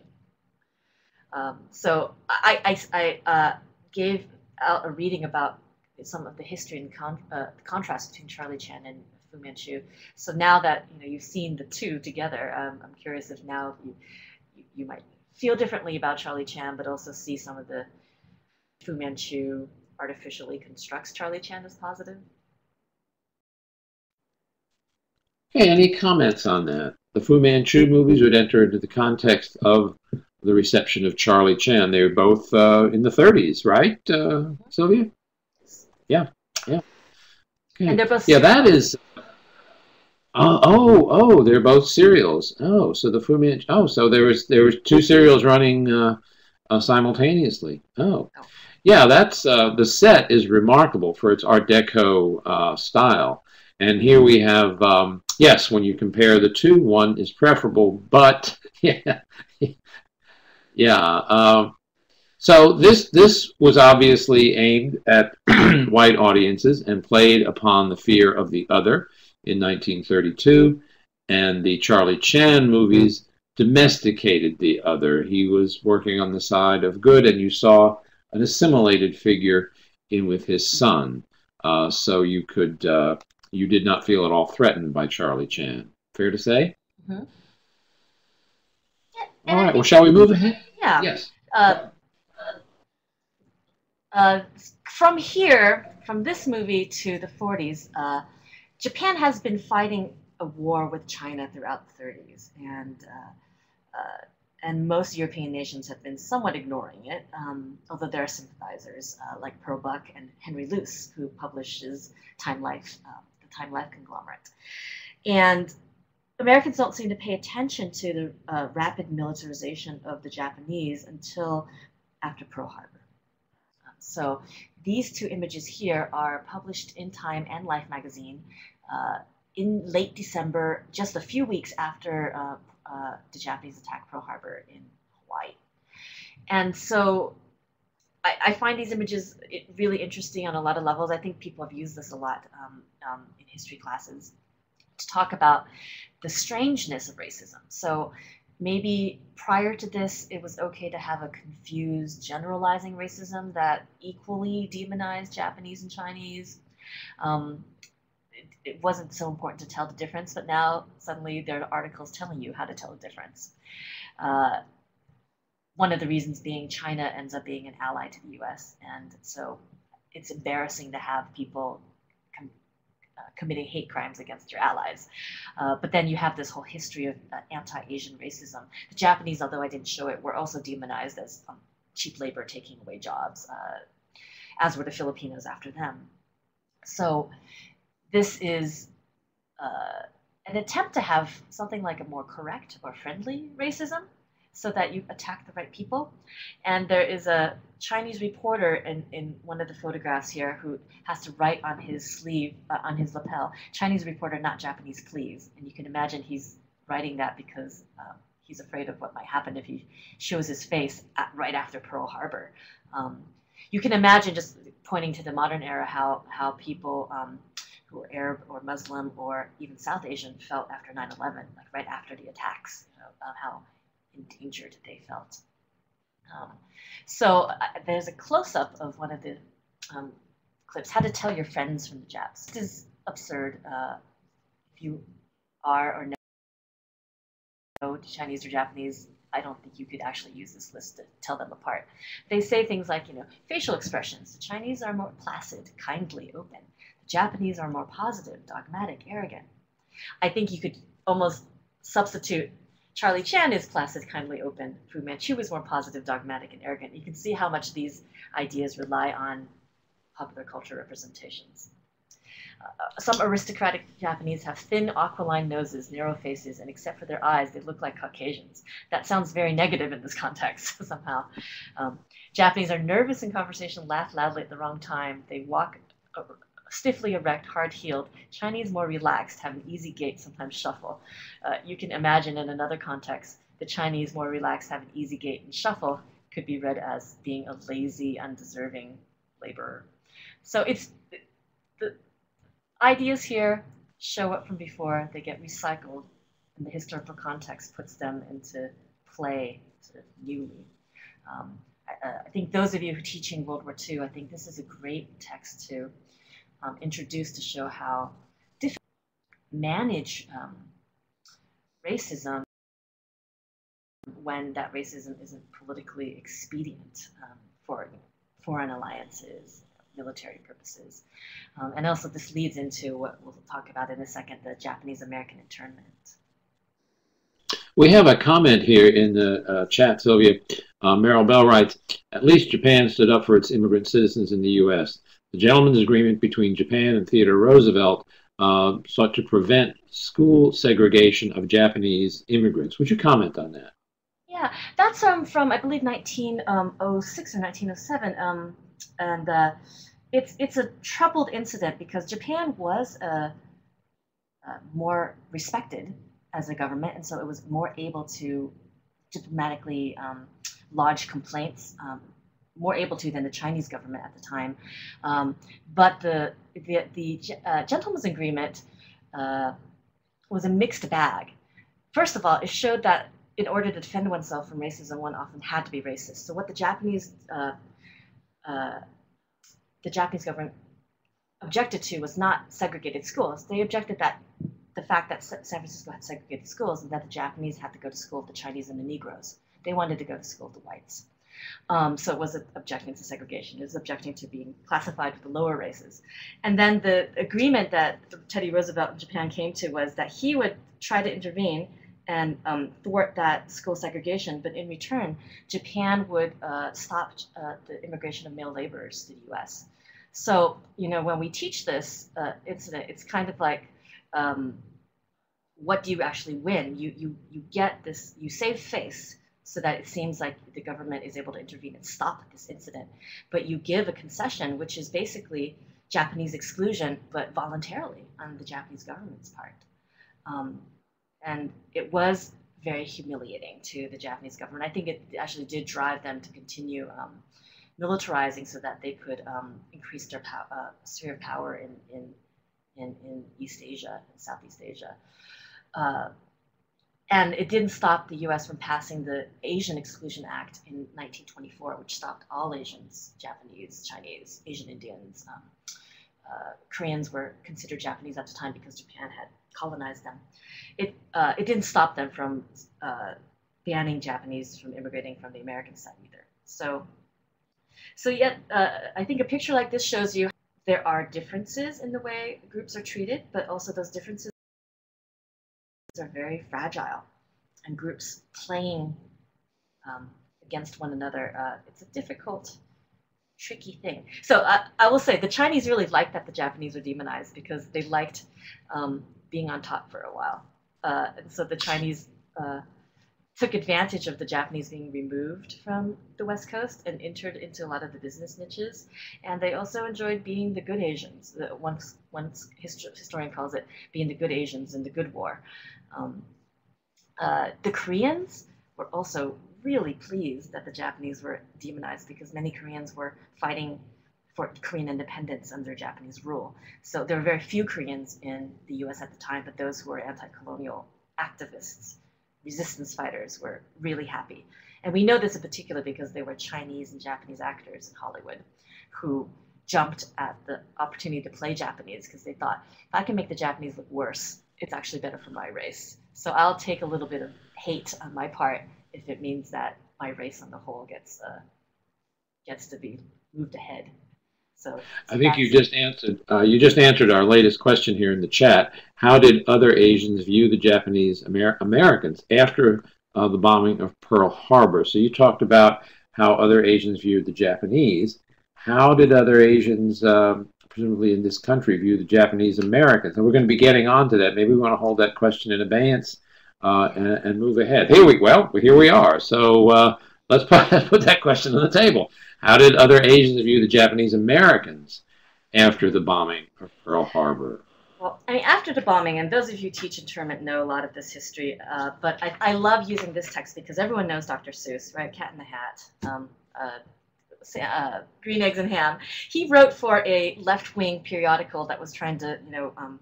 Um, so I, I, I uh, gave out a reading about some of the history and con- uh, contrast between Charlie Chan and Fu Manchu. So now that you know you've seen the two together, um, I'm curious if now you, you, you might feel differently about Charlie Chan, but also see some of the Fu Manchu artificially constructs Charlie Chan as positive. Hey, any comments on that? The Fu Manchu movies would enter into the context of the reception of Charlie Chan. They were both uh, in the 30s, right, uh, Sylvia? Yeah, yeah. Okay. And they're both yeah, that is. Oh, oh, oh, they're both serials. Oh, so the Fu Manchu. Oh, so there was there was two serials running uh, uh, simultaneously. Oh. oh, yeah, that's uh, the set is remarkable for its Art Deco uh, style. And here we have, um, yes, when you compare the two, one is preferable, but yeah, yeah. So this this was obviously aimed at white audiences and played upon the fear of the other in 1932, and the Charlie Chan movies domesticated the other. He was working on the side of good, and you saw an assimilated figure in with his son. Uh, so you could uh, you did not feel at all threatened by Charlie Chan. Fair to say. Mm-hmm. Yeah, all right. Well, shall we move ahead? Yeah. Yes. Uh, uh, from here, from this movie to the 40s, uh, Japan has been fighting a war with China throughout the 30s, and uh, uh, and most European nations have been somewhat ignoring it, um, although there are sympathizers uh, like Pearl Buck and Henry Luce, who publishes Time Life, the Time Life conglomerate. And Americans don't seem to pay attention to the rapid militarization of the Japanese until after Pearl Harbor. So these two images here are published in Time and Life magazine uh, in late December, just a few weeks after uh, uh, the Japanese attack Pearl Harbor in Hawaii. And so I, I, find these images really interesting on a lot of levels. I think people have used this a lot um, um, in history classes to talk about the strangeness of racism. So maybe prior to this, it was okay to have a confused generalizing racism that equally demonized Japanese and Chinese. Um, it, it, wasn't so important to tell the difference, but now suddenly there are articles telling you how to tell the difference. Uh, one of the reasons being China ends up being an ally to the US. And so it's embarrassing to have people committing hate crimes against your allies. Uh, but then you have this whole history of uh, anti-Asian racism. The Japanese, although I didn't show it, were also demonized as um, cheap labor taking away jobs, uh, as were the Filipinos after them. So this is uh, an attempt to have something like a more correct or friendly racism so that you attack the right people. And there is a Chinese reporter in, in one of the photographs here who has to write on his sleeve, uh, on his lapel, Chinese reporter, not Japanese, please. And you can imagine he's writing that because um, he's afraid of what might happen if he shows his face at, right after Pearl Harbor. Um, you can imagine just pointing to the modern era how, how people um, who were Arab or Muslim or even South Asian felt after 9-11, like right after the attacks, you know, how endangered they felt. Um, so uh, there's a close-up of one of the um, clips, how to tell your friends from the Japs. This is absurd. Uh, if you are or know Chinese or Japanese, I don't think you could actually use this list to tell them apart. They say things like, you know, facial expressions. The Chinese are more placid, kindly, open. The Japanese are more positive, dogmatic, arrogant. I think you could almost substitute Charlie Chan is placid, kindly open. Fu Manchu is more positive, dogmatic, and arrogant. You can see how much these ideas rely on popular culture representations. Uh, some aristocratic Japanese have thin aquiline noses, narrow faces, and except for their eyes, they look like Caucasians. That sounds very negative in this context, somehow. Um, Japanese are nervous in conversation, laugh loudly at the wrong time. They walk stiffly erect, hard-heeled. Chinese more relaxed, have an easy gait, sometimes shuffle. Uh, you can imagine in another context, the Chinese more relaxed, have an easy gait and shuffle could be read as being a lazy, undeserving laborer. So it's the ideas here show up from before, they get recycled, and the historical context puts them into play sort of newly. Um, I, uh, I, think those of you who are teaching World War II, I think this is a great text to um, introduced to show how difficult manage um, racism when that racism isn't politically expedient um, for foreign alliances, military purposes. Um, and also this leads into what we'll talk about in a second, the Japanese-American internment. We have a comment here in the uh, chat, Sylvia. Uh, Merrill Bell writes, at least Japan stood up for its immigrant citizens in the U.S. The gentleman's agreement between Japan and Theodore Roosevelt uh, sought to prevent school segregation of Japanese immigrants. Would you comment on that? Yeah, that's um, from, I believe, 1906 um, or 1907. Um, and uh, it's, it's a troubled incident because Japan was uh, uh, more respected as a government, and so it was more able to diplomatically um, lodge complaints um, more able to than the Chinese government at the time. Um, but the the, the uh, gentleman's agreement uh, was a mixed bag. First of all, it showed that in order to defend oneself from racism, one often had to be racist. So what the Japanese uh, uh the Japanese government objected to was not segregated schools. They objected that the fact that San Francisco had segregated schools and that the Japanese had to go to school with the Chinese and the Negroes. They wanted to go to school with the whites. Um, so it wasn't objecting to segregation. It was objecting to being classified with the lower races. And then the agreement that Teddy Roosevelt in Japan came to was that he would try to intervene and um, thwart that school segregation, but in return, Japan would uh, stop uh, the immigration of male laborers to the U.S. So, you know, when we teach this uh, incident, it's kind of like, um, what do you actually win? You, you, you get this, you save face, so that it seems like the government is able to intervene and stop this incident. But you give a concession, which is basically Japanese exclusion, but voluntarily on the Japanese government's part. Um, and it was very humiliating to the Japanese government. I think it actually did drive them to continue um, militarizing so that they could um, increase their pow- uh, sphere of power in, in, in, in, East Asia and Southeast Asia. Uh, and it didn't stop the US from passing the Asian Exclusion Act in 1924, which stopped all Asians, Japanese, Chinese, Asian Indians. Um, uh, Koreans were considered Japanese at the time because Japan had colonized them. It, uh, it didn't stop them from uh, banning Japanese from immigrating from the American side either. So, so yet, uh, I think a picture like this shows you there are differences in the way groups are treated, but also those differences are very fragile. And groups playing um, against one another, uh, it's a difficult tricky thing. So I, I will say the Chinese really liked that the Japanese were demonized because they liked um, being on top for a while. Uh, and so the Chinese uh, took advantage of the Japanese being removed from the West Coast and entered into a lot of the business niches. And they also enjoyed being the good Asians. The, one, one historian calls it being the good Asians in the good war. Um, uh, the Koreans were also really pleased that the Japanese were demonized because many Koreans were fighting for Korean independence under Japanese rule. So there were very few Koreans in the US at the time, but those who were anti colonial activists, resistance fighters, were really happy. And we know this in particular because there were Chinese and Japanese actors in Hollywood who jumped at the opportunity to play Japanese because they thought, if I can make the Japanese look worse, it's actually better for my race. So I'll take a little bit of hate on my part if it means that my race on the whole gets uh, gets to be moved ahead. So, I think you just answered uh, you just answered our latest question here in the chat. How did other Asians view the Japanese Amer Americans after uh, the bombing of Pearl Harbor? So you talked about how other Asians viewed the Japanese. How did other Asians, um, presumably in this country, view the Japanese Americans? And we're going to be getting on to that. Maybe we want to hold that question in abeyance uh, and, and, move ahead. Here we well, here we are. So uh, let's put, put that question on the table. How did other Asians view the Japanese Americans after the bombing of Pearl Harbor? Well, I mean, after the bombing, and those of you who teach internment know a lot of this history, uh, but I, I, love using this text because everyone knows Dr. Seuss, right? Cat in the Hat, um, uh, Green Eggs and Ham. He wrote for a left-wing periodical that was trying to, you know, um,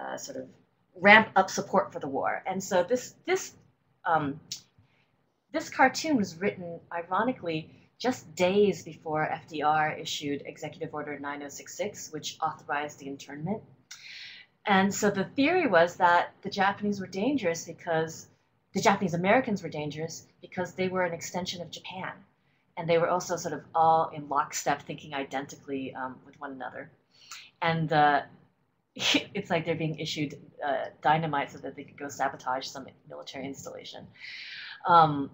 uh, sort of ramp up support for the war. And so this this um, this cartoon was written, ironically, just days before FDR issued Executive Order 9066, which authorized the internment. And so the theory was that the Japanese were dangerous because the Japanese Americans were dangerous because they were an extension of Japan. And they were also sort of all in lockstep, thinking identically um, with one another. And uh, it's like they're being issued uh, dynamite so that they could go sabotage some military installation. Um,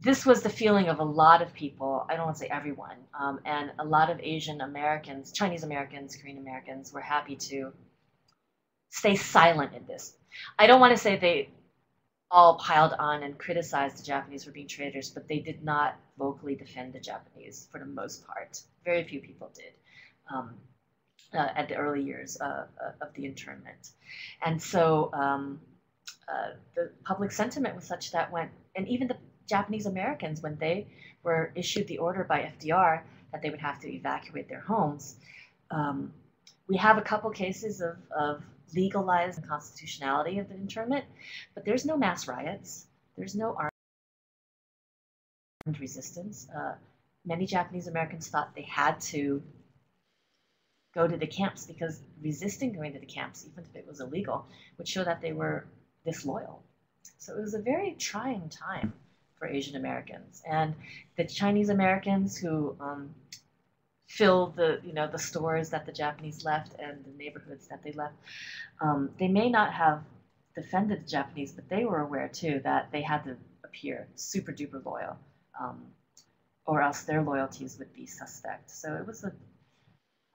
this was the feeling of a lot of people, I don't want to say everyone, um, and a lot of Asian Americans, Chinese Americans, Korean Americans were happy to stay silent in this. I don't want to say they all piled on and criticized the Japanese for being traitors, but they did not vocally defend the Japanese for the most part. Very few people did. Um, uh, at the early years uh, uh, of the internment. And so um, uh, the public sentiment was such that when, and even the Japanese Americans, when they were issued the order by FDR that they would have to evacuate their homes, um, we have a couple cases of, of legalized the constitutionality of the internment, but there's no mass riots, there's no armed resistance. Uh, many Japanese Americans thought they had to go to the camps because resisting going to the camps, even if it was illegal, would show that they were disloyal. So it was a very trying time for Asian Americans. And the Chinese Americans who um, filled the, you know, the stores that the Japanese left and the neighborhoods that they left, um, they may not have defended the Japanese, but they were aware too that they had to appear super duper loyal, um, or else their loyalties would be suspect. So it was a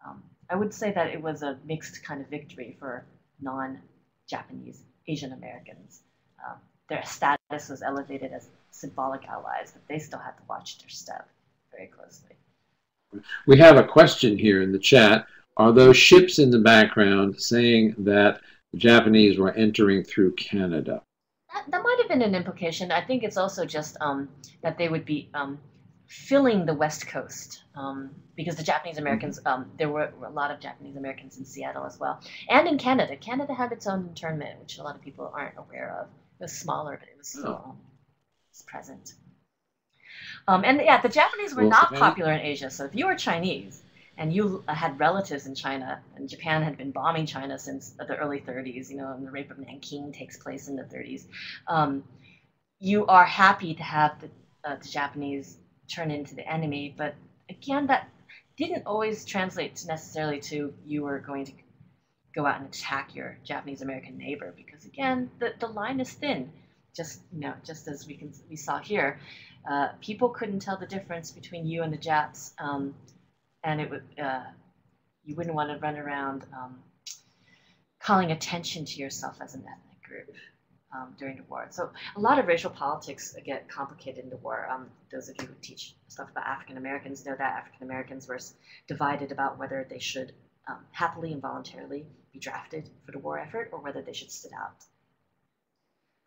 um, I would say that it was a mixed kind of victory for non-Japanese Asian Americans. Um, their status was elevated as symbolic allies, but they still had to watch their step very closely. We have a question here in the chat. Are those ships in the background saying that the Japanese were entering through Canada? That, that might have been an implication. I think it's also just um, that they would be um, filling the West Coast um, because the Japanese Americans, um, there were a lot of Japanese Americans in Seattle as well, and in Canada. Canada had its own internment, which a lot of people aren't aware of. It was smaller, but it was still Oh. present. Um, and yeah, the Japanese were not popular in Asia. So if you were Chinese and you had relatives in China, and Japan had been bombing China since the early 30s, you know, and the rape of Nanking takes place in the 30s, um, you are happy to have the, uh, the Japanese turn into the enemy. But again, that didn't always translate to necessarily to you were going to go out and attack your Japanese American neighbor because again, the, the line is thin. Just you know, just as we can we saw here, uh, people couldn't tell the difference between you and the Japs, um, and it would uh, you wouldn't want to run around um, calling attention to yourself as an ethnic group um, during the war. So a lot of racial politics get complicated in the war. Um, those of you who teach stuff about African Americans know that African Americans were divided about whether they should um, happily and voluntarily be drafted for the war effort or whether they should sit out.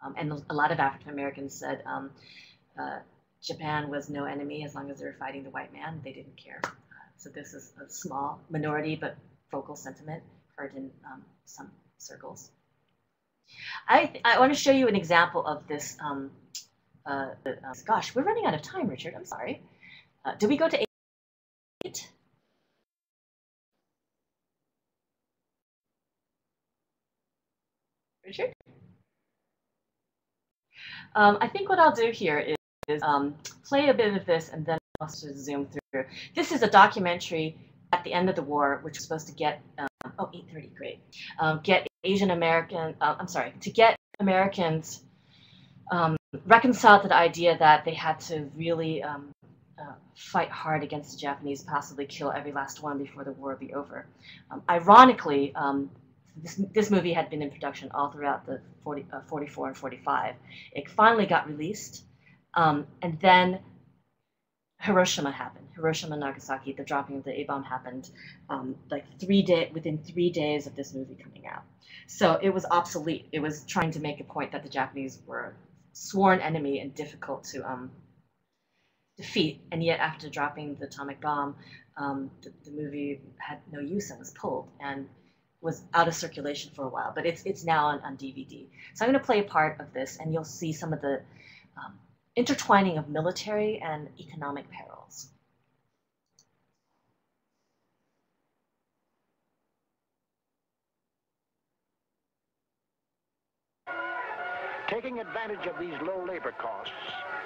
Um, and a lot of African Americans said uh, Japan was no enemy as long as they were fighting the white man. They didn't care. Uh, so this is a small minority but vocal sentiment heard in um, some circles. I, I want to show you an example of this. Um, uh, uh, gosh, we're running out of time, Richard. I'm sorry. Uh, did we go to eight? Richard? Um, I think what I'll do here is, is um, play a bit of this and then I'll zoom through. This is a documentary at the end of the war, which was supposed to get, um, oh, 8.30, great, um, get Asian American, uh, I'm sorry, to get Americans um, reconciled to the idea that they had to really um, uh, fight hard against the Japanese, possibly kill every last one before the war would be over. Um, ironically, um, this, this movie had been in production all throughout the 40, uh, 44 and 45. It finally got released, um, and then Hiroshima happened. Hiroshima Nagasaki, the dropping of the A bomb happened um, like three day within three days of this movie coming out. So it was obsolete. It was trying to make a point that the Japanese were sworn enemy and difficult to um, defeat. And yet, after dropping the atomic bomb, um, the, the movie had no use and was pulled and was out of circulation for a while. But it's it's now on, on DVD. So I'm going to play a part of this, and you'll see some of the intertwining of military and economic perils. Taking advantage of these low labor costs,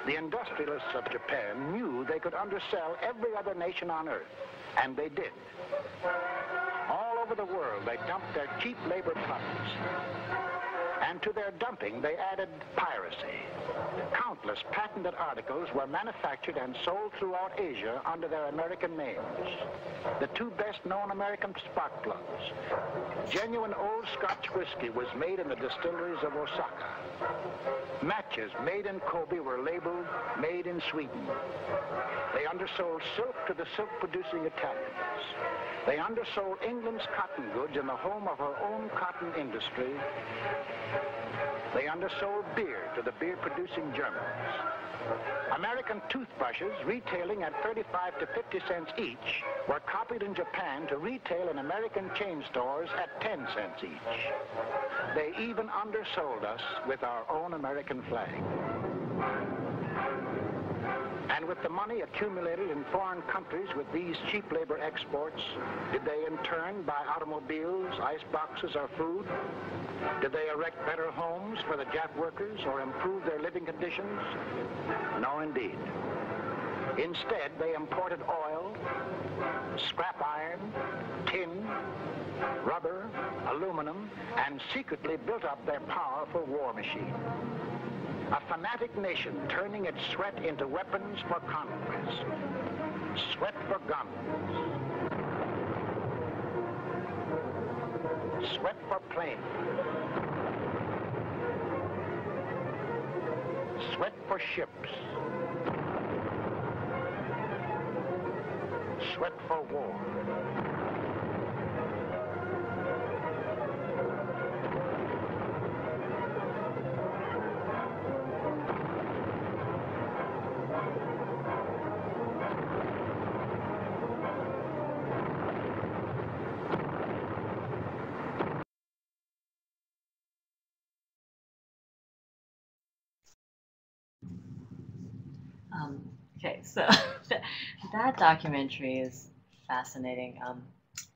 the industrialists of Japan knew they could undersell every other nation on earth, and they did. All over the world, they dumped their cheap labor products. And to their dumping, they added piracy. Countless patented articles were manufactured and sold throughout Asia under their American names. The two best-known American spark plugs. Genuine old Scotch whiskey was made in the distilleries of Osaka. Matches made in Kobe were labeled made in Sweden. They undersold silk to the silk-producing Italians. They undersold England's cotton goods in the home of her own cotton industry. They undersold beer to the beer-producing Germans. American toothbrushes retailing at 35 to 50 cents each were copied in Japan to retail in American chain stores at 10 cents each. They even undersold us with our own American flag. And with the money accumulated in foreign countries with these cheap labor exports, did they in turn buy automobiles, ice boxes, or food? Did they erect better homes for the Jap workers or improve their living conditions? No, indeed. Instead, they imported oil, scrap iron, tin, rubber, aluminum, and secretly built up their powerful war machine. A fanatic nation turning its sweat into weapons for conquest. Sweat for guns. Sweat for planes. Sweat for ships. Sweat for war. So that documentary is fascinating. Um,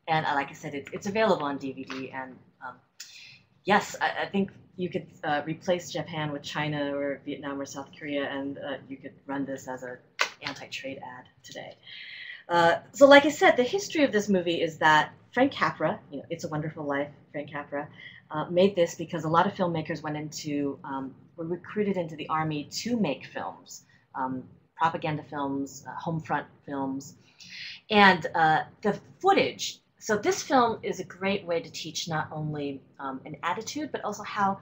and uh, like I said, it's, it's available on DVD. And um, yes, I, I, think you could uh, replace Japan with China or Vietnam or South Korea, and uh, you could run this as an anti-trade ad today. Uh, so, like I said, the history of this movie is that Frank Capra, you know, It's a Wonderful Life, Frank Capra, uh, made this because a lot of filmmakers went into, um, were recruited into the army to make films, um, propaganda films, uh, home front films, and uh, the footage. So this film is a great way to teach not only um, an attitude, but also how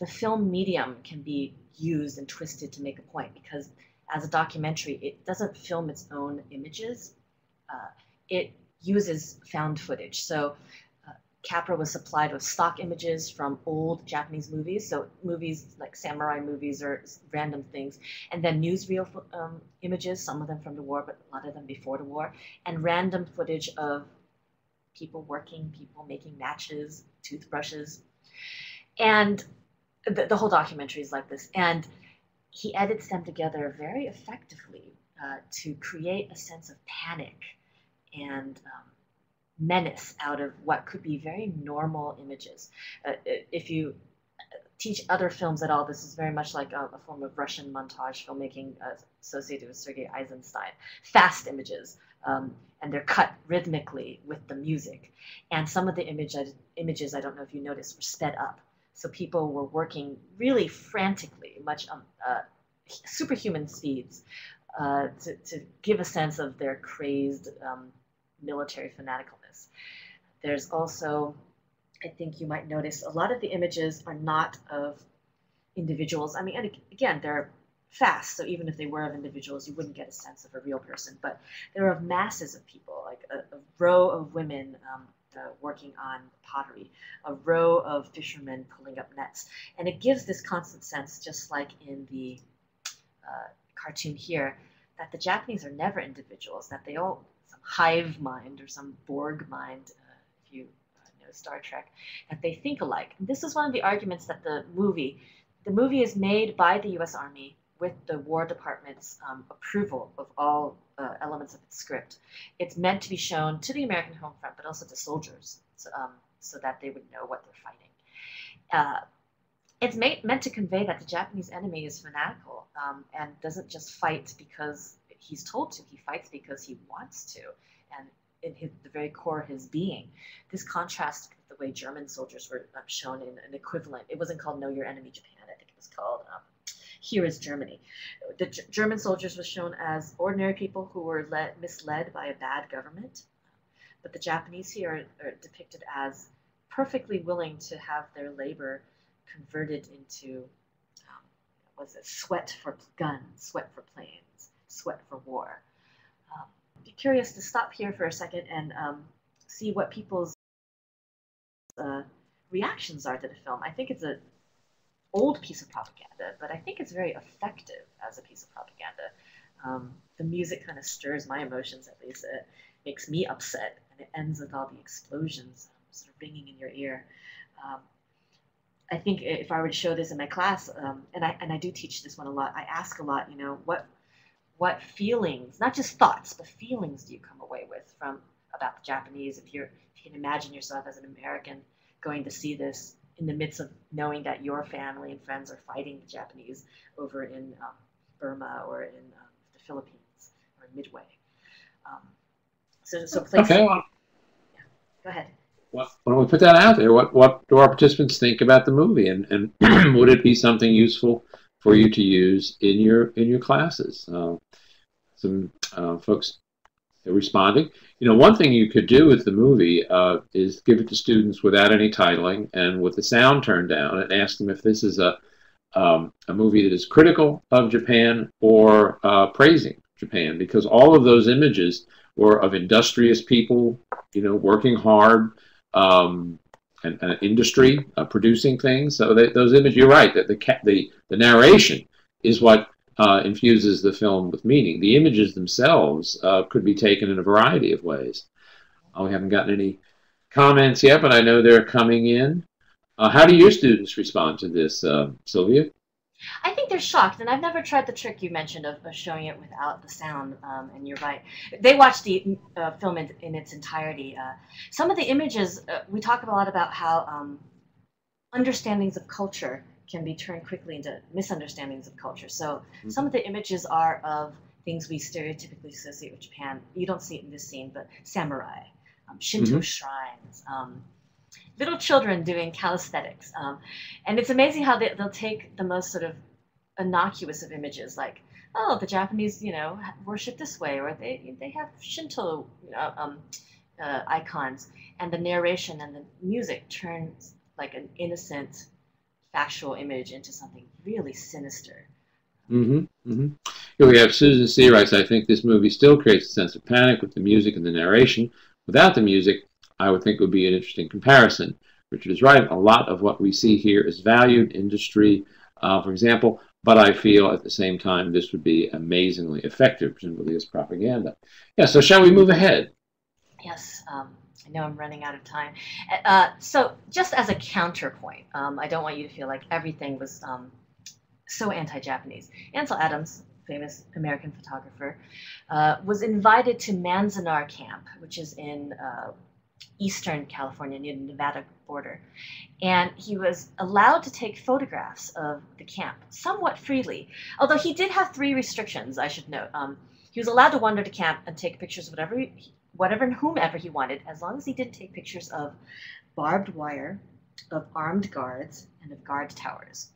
the film medium can be used and twisted to make a point. Because as a documentary, it doesn't film its own images. Uh, it uses found footage. So Capra was supplied with stock images from old Japanese movies, so movies like samurai movies or random things, and then newsreel um, images, some of them from the war, but a lot of them before the war, and random footage of people working, people making matches, toothbrushes, and the, the whole documentary is like this. And he edits them together very effectively uh, to create a sense of panic and um, menace out of what could be very normal images. Uh, if you teach other films at all, this is very much like a, a form of Russian montage filmmaking uh, associated with Sergei Eisenstein. Fast images, um, and they're cut rhythmically with the music. And some of the image, images, I don't know if you noticed, were sped up. So people were working really frantically, much um, uh, superhuman speeds, uh, to, to give a sense of their crazed um, military fanaticalness. there's also, I think you might notice, a lot of the images are not of individuals. I mean, and again, they're fast, so even if they were of individuals, you wouldn't get a sense of a real person. But they're of masses of people, like a, a row of women um, uh, working on pottery, a row of fishermen pulling up nets. And it gives this constant sense, just like in the uh, cartoon here, that the Japanese are never individuals, that they all, hive mind or some Borg mind if you uh, know Star Trek, that they think alike. And this is one of the arguments that the movie, the movie is made by the U.S. Army with the War Department's um, approval of all uh, elements of its script. It's meant to be shown to the American home front, but also to soldiers, so, um, so that they would know what they're fighting. Uh, it's made, meant to convey that the Japanese enemy is fanatical um, and doesn't just fight because he's told to. He fights because he wants to, and in his, the very core of his being. This contrasts with the way German soldiers were um, shown in an equivalent. It wasn't called Know Your Enemy Japan. I think it was called um, Here is Germany. The G German soldiers were shown as ordinary people who were led, misled by a bad government. But the Japanese here are, are depicted as perfectly willing to have their labor converted into um, was it sweat for guns, sweat for planes, sweat for war be curious to stop here for a second and um, see what people's uh, reactions are to the film. I think it's an old piece of propaganda, but I think it's very effective as a piece of propaganda. Um, the music kind of stirs my emotions, at least. It makes me upset, and it ends with all the explosions um, sort of ringing in your ear. Um, I think if I were to show this in my class, um, and I and I do teach this one a lot, I ask a lot. You know, what what feelings, not just thoughts, but feelings do you come away with from about the Japanese? If you're, if you can imagine yourself as an American going to see this in the midst of knowing that your family and friends are fighting the Japanese over in um, Burma or in um, the Philippines or Midway. Um, so, so places. Okay, well, yeah. Go ahead. Well, why don't we put that out there? What what do our participants think about the movie, and and would it be something useful for you to use in your in your classes. Uh, some uh, folks responding. You know, one thing you could do with the movie uh, is give it to students without any titling and with the sound turned down, and ask them if this is a um, a movie that is critical of Japan or uh, praising Japan, because all of those images were of industrious people, you know, working hard. Um, an, industry uh, producing things. So they, those images, you're right, that the, the, the narration is what uh, infuses the film with meaning. The images themselves uh, could be taken in a variety of ways. Uh, we haven't gotten any comments yet, but I know they're coming in. Uh, how do your students respond to this, uh, Sylvia? I think they're shocked, and I've never tried the trick you mentioned of, of showing it without the sound. Um, and you're right; they watched the uh, film in, in, its entirety. Uh, some of the images uh, we talk a lot about how um, understandings of culture can be turned quickly into misunderstandings of culture. So mm-hmm. some of the images are of things we stereotypically associate with Japan. You don't see it in this scene, but samurai, um, Shinto mm-hmm. shrines, um, little children doing calisthenics. Um, and it's amazing how they, they'll take the most sort of innocuous of images, like, oh, the Japanese, you know, worship this way, or they, they have Shinto um, uh, icons, and the narration and the music turns like an innocent, factual image into something really sinister. Mm-hmm. Mm-hmm. Here we have Susan C. writes, I think this movie still creates a sense of panic with the music and the narration. Without the music, I would think would be an interesting comparison. Richard is right. A lot of what we see here is valued industry, uh, for example, but I feel at the same time this would be amazingly effective, presumably as propaganda. Yeah, so shall we move ahead? Yes. Um, I know I'm running out of time. Uh, so, just as a counterpoint, um, I don't want you to feel like everything was um, so anti Japanese. Ansel Adams, famous American photographer, uh, was invited to Manzanar Camp, which is in uh, eastern California near the Nevada border. And he was allowed to take photographs of the camp somewhat freely, although he did have three restrictions, I should note. Um, he was allowed to wander to camp and take pictures of whatever, he, whatever and whomever he wanted, as long as he didn't take pictures of barbed wire, of armed guards, and of guard towers.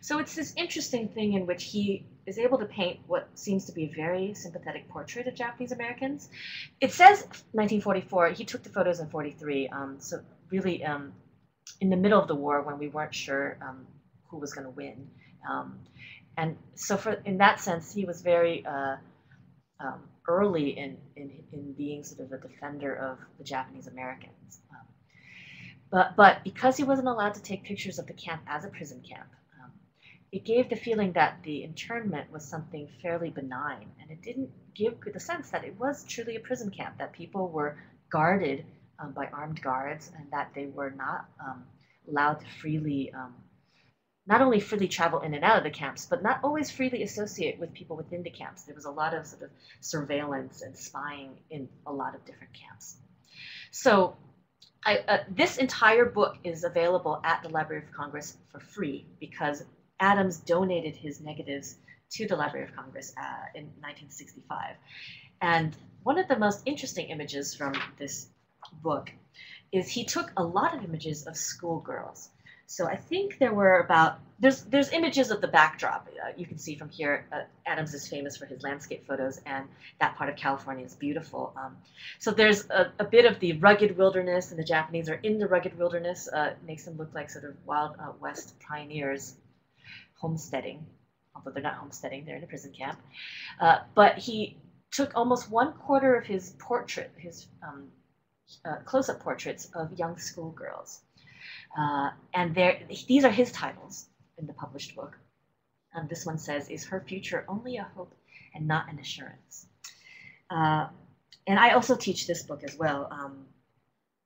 So it's this interesting thing in which he is able to paint what seems to be a very sympathetic portrait of Japanese Americans. It says 1944. He took the photos in 43. Um, so really, um, in the middle of the war when we weren't sure um, who was going to win. Um, and so, for in that sense, he was very uh, um, early in, in in being sort of a defender of the Japanese Americans. Um, but but because he wasn't allowed to take pictures of the camp as a prison camp, it gave the feeling that the internment was something fairly benign, and it didn't give the sense that it was truly a prison camp, that people were guarded um, by armed guards, and that they were not um, allowed to freely, um, not only freely travel in and out of the camps, but not always freely associate with people within the camps. There was a lot of sort of surveillance and spying in a lot of different camps. So I, uh, this entire book is available at the Library of Congress for free because Adams donated his negatives to the Library of Congress uh, in 1965. And one of the most interesting images from this book is he took a lot of images of schoolgirls. So I think there were about there's there's images of the backdrop. Uh, you can see from here. Uh, Adams is famous for his landscape photos, and that part of California is beautiful. Um, so there's a, a, bit of the rugged wilderness, and the Japanese are in the rugged wilderness. Uh, makes them look like sort of wild west pioneers homesteading, although they're not homesteading, they're in a prison camp. Uh, but he took almost one quarter of his portrait, his um, uh, close-up portraits of young schoolgirls. Uh, and these are his titles in the published book. Um, this one says, Is her future only a hope and not an assurance? Uh, and I also teach this book as well, um,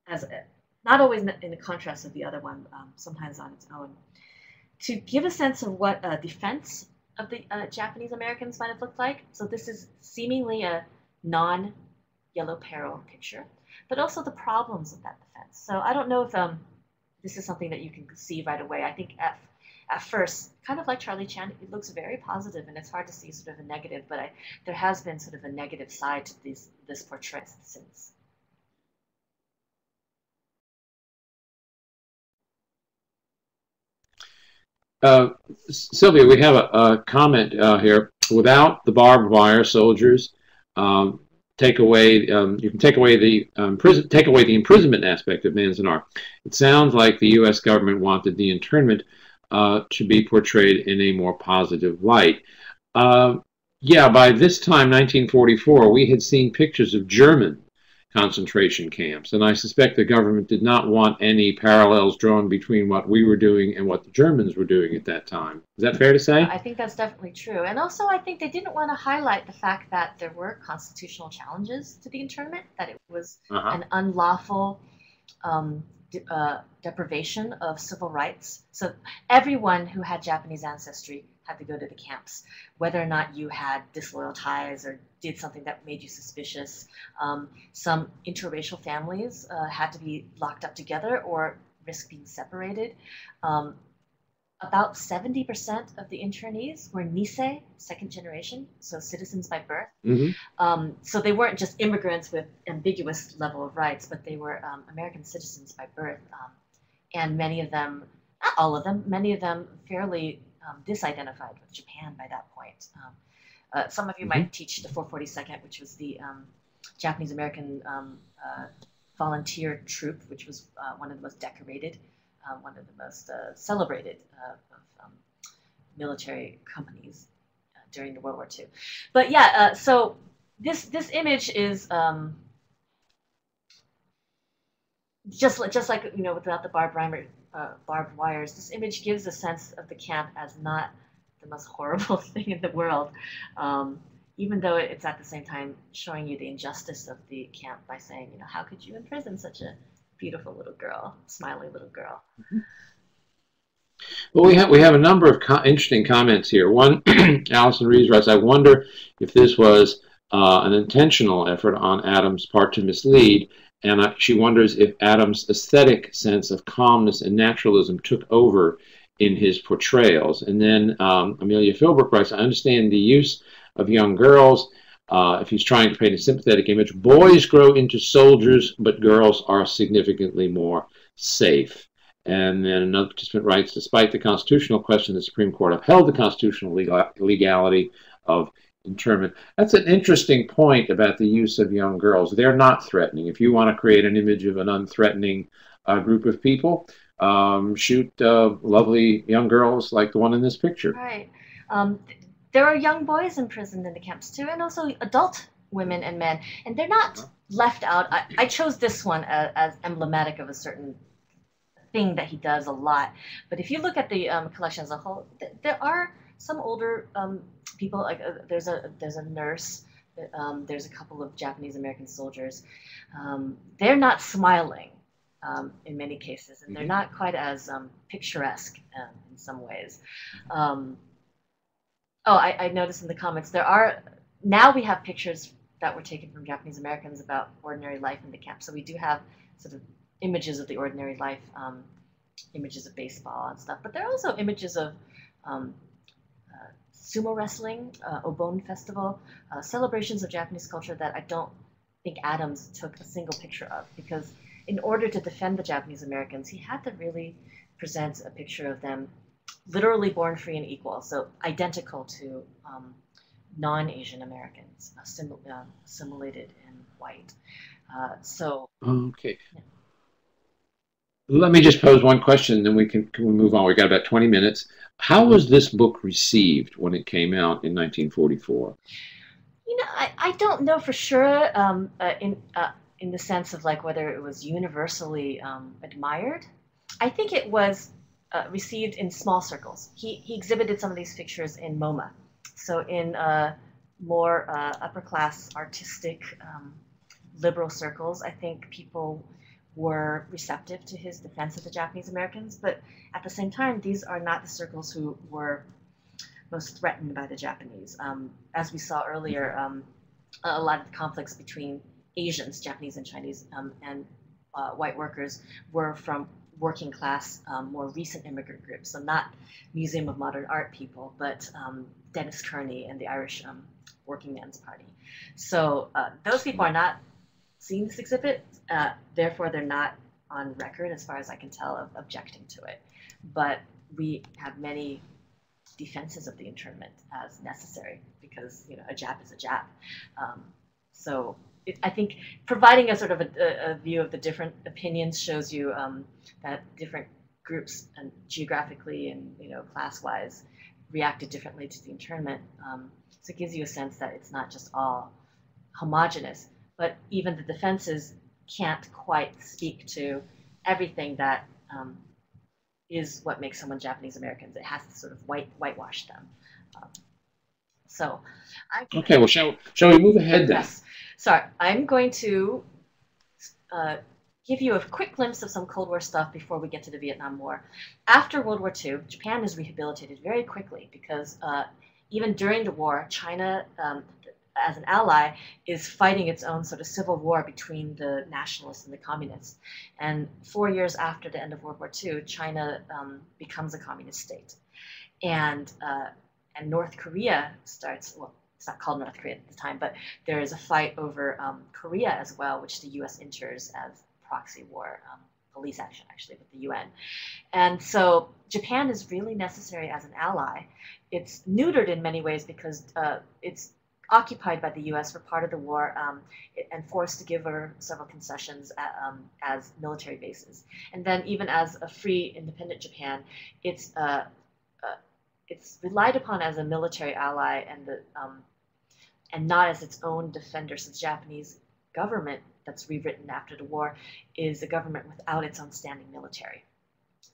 as a, not always in the contrast of the other one, um, sometimes on its own to give a sense of what a defense of the uh, Japanese Americans might have looked like. So this is seemingly a non-yellow peril picture, but also the problems of that defense. So I don't know if um, this is something that you can see right away. I think at, at first, kind of like Charlie Chan, it looks very positive, and it's hard to see sort of a negative, but I, there has been sort of a negative side to these, this portrait since. Uh, Sylvia, we have a, a comment uh, here. Without the barbed wire soldiers, um, take away um, you can take away the um, prison, take away the imprisonment aspect of Manzanar. It sounds like the U.S. government wanted the internment uh, to be portrayed in a more positive light. Uh, yeah, by this time, 1944, we had seen pictures of German concentration camps. And I suspect the government did not want any parallels drawn between what we were doing and what the Germans were doing at that time. Is that fair to say? I think that's definitely true. And also, I think they didn't want to highlight the fact that there were constitutional challenges to the internment, that it was uh-huh. an unlawful um, de- uh, deprivation of civil rights. So everyone who had Japanese ancestry had to go to the camps, whether or not you had disloyal ties or did something that made you suspicious. Um, some interracial families uh, had to be locked up together or risk being separated. Um, about 70% of the internees were Nisei, second generation, so citizens by birth. Mhm. Um, so they weren't just immigrants with ambiguous level of rights, but they were um, American citizens by birth. Um, and many of them, not all of them, many of them fairly um, disidentified with Japan by that point. Um, uh, some of you might teach the 442nd, which was the um, Japanese American um, uh, volunteer troop, which was uh, one of the most decorated, uh, one of the most uh, celebrated uh, of um, military companies uh, during the World War II. But yeah, uh, so this this image is um, just just like you know without the barbed wire, uh, barbed wires. This image gives a sense of the camp as not the most horrible thing in the world. Um, even though it's at the same time showing you the injustice of the camp by saying, you know, how could you imprison such a beautiful little girl, smiling little girl? Well, we have we have a number of co- interesting comments here. One, Allison Reeves writes, "I wonder if this was uh, an intentional effort on Adams' part to mislead, and she wonders if Adams' aesthetic sense of calmness and naturalism took over in his portrayals." And then um, Amelia Philbrook writes, "I understand the use of young girls." Uh, if he's trying to paint a sympathetic image, boys grow into soldiers, but girls are significantly more safe. And then another participant writes, despite the constitutional question, the Supreme Court upheld the constitutional legal, legality of internment. That's an interesting point about the use of young girls. They're not threatening. If you want to create an image of an unthreatening uh, group of people, um, shoot uh, lovely young girls like the one in this picture. Right. Um, th- there are young boys imprisoned in the camps too, and also adult women and men, and they're not left out. I, I chose this one as, as emblematic of a certain thing that he does a lot. But if you look at the um, collection as a whole, th- there are some older um, people. Like uh, there's a there's a nurse. Um, there's a couple of Japanese American soldiers. Um, they're not smiling um, in many cases, and they're Mhm. not quite as um, picturesque um, in some ways. Um, oh, I, I noticed in the comments there are now we have pictures that were taken from Japanese Americans about ordinary life in the camp. So we do have sort of images of the ordinary life, um, images of baseball and stuff. But there are also images of um, uh, sumo wrestling, uh, Obon Festival, uh, celebrations of Japanese culture that I don't think Adams took a single picture of because in order to defend the Japanese Americans, he had to really present a picture of them literally born free and equal, so identical to um, non-Asian Americans, assimil- uh, assimilated and white. Uh, so Okay. Let me just pose one question, then we can, can we move on. We've got about 20 minutes. How was this book received when it came out in 1944? You know, I, I don't know for sure um, uh, in uh, in the sense of like whether it was universally um, admired. I think it was uh, received in small circles. He he exhibited some of these pictures in MoMA, so in uh, more uh, upper class artistic um, liberal circles. I think people were receptive to his defense of the Japanese Americans, but at the same time, these are not the circles who were most threatened by the Japanese. Um, as we saw earlier, um, a lot of the conflicts between Asians, Japanese and Chinese, um, and uh, white workers were from working class, um, more recent immigrant groups. So not Museum of Modern Art people, but um, Dennis Kearney and the Irish um, Working Men's Party. So uh, those people are not seeing this exhibit, uh, therefore they're not on record, as far as I can tell, of objecting to it. But we have many defenses of the internment as necessary because you know a Jap is a Jap. Um, so it, I think providing a sort of a, a, view of the different opinions shows you um, that different groups and geographically and you know class-wise reacted differently to the internment. Um, so it gives you a sense that it's not just all homogenous, but even the defenses can't quite speak to everything that um, is what makes someone Japanese Americans. It has to sort of white whitewash them. Um, so, I Okay, well, shall, shall we move ahead then? Yes. Sorry, I'm going to uh, give you a quick glimpse of some Cold War stuff before we get to the Vietnam War. After World War II, Japan is rehabilitated very quickly because uh, even during the war, China, um, as an ally, is fighting its own sort of civil war between the nationalists and the communists. And four years after the end of World War II, China um, becomes a communist state. And, uh, and North Korea starts, well, it's not called North Korea at the time, but there is a fight over um, Korea as well, which the U.S. enters as proxy war, um, police action actually with the UN. And so Japan is really necessary as an ally. It's neutered in many ways because uh, it's occupied by the U.S. for part of the war um, and forced to give her several concessions at, um, as military bases. And then even as a free, independent Japan, it's uh, uh, it's relied upon as a military ally and the um, and not as its own defender. The Japanese government that's rewritten after the war is a government without its own standing military.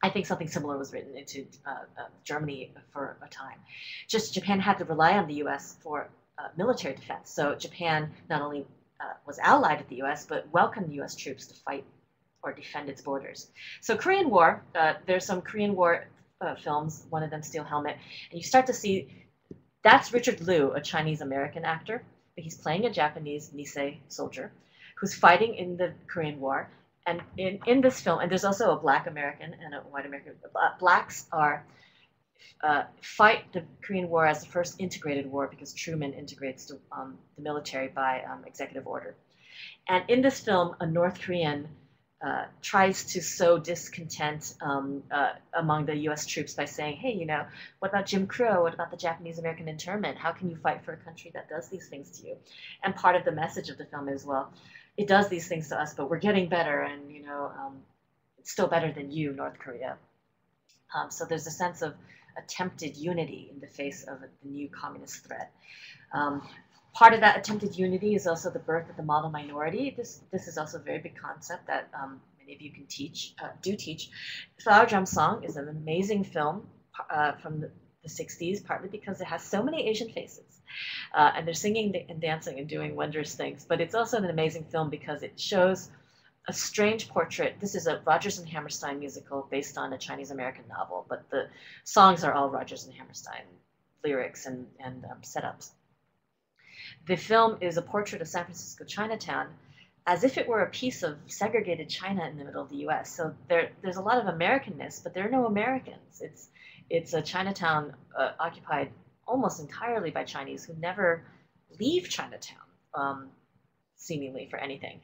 I think something similar was written into uh, uh, Germany for a time. Just Japan had to rely on the U.S. for uh, military defense. So Japan not only uh, was allied with the U.S. but welcomed U.S. troops to fight or defend its borders. So Korean War, uh, there's some Korean War uh, films. One of them, Steel Helmet, and you start to see that's Richard Loo, a Chinese American actor. He's playing a Japanese Nisei soldier who's fighting in the Korean War. And in, in this film, and there's also a black American and a white American. Blacks are uh, fight the Korean War as the first integrated war because Truman integrates the, um, the military by um, executive order. And in this film, a North Korean uh, tries to sow discontent um, uh, among the U.S. troops by saying, "Hey, you know, what about Jim Crow? What about the Japanese American internment? How can you fight for a country that does these things to you?" And part of the message of the film is, well, it does these things to us, but we're getting better, and you know, um, it's still better than you, North Korea. Um, so there's a sense of attempted unity in the face of the new communist threat. Um, part of that attempted unity is also the birth of the model minority. This this is also a very big concept that um, many of you can teach, uh, do teach. Flower Drum Song is an amazing film uh, from the, the 60s, partly because it has so many Asian faces. Uh, and they're singing and dancing and doing wondrous things. But it's also an amazing film because it shows a strange portrait. This is a Rodgers and Hammerstein musical based on a Chinese American novel, but the songs are all Rodgers and Hammerstein lyrics and, and um, setups. The film is a portrait of San Francisco Chinatown as if it were a piece of segregated China in the middle of the U.S. So there, there's a lot of Americanness, but there are no Americans. It's it's a Chinatown uh, occupied almost entirely by Chinese who never leave Chinatown, um, seemingly for anything.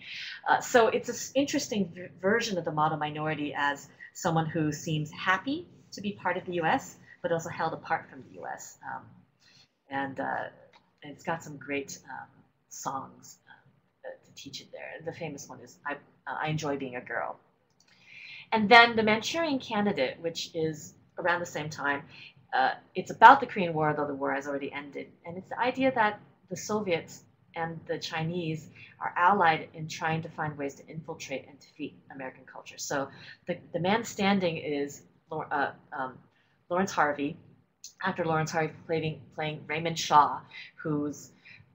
Uh, so it's an interesting v- version of the model minority as someone who seems happy to be part of the U.S., but also held apart from the U.S. Um, and, uh, it's got some great um, songs uh, to teach it there. The famous one is I, uh, I Enjoy Being a Girl. And then The Manchurian Candidate, which is around the same time, uh, it's about the Korean War, though the war has already ended. And it's the idea that the Soviets and the Chinese are allied in trying to find ways to infiltrate and defeat American culture. So the, the man standing is uh, um, Laurence Harvey, actor Laurence Harvey playing, playing Raymond Shaw, whose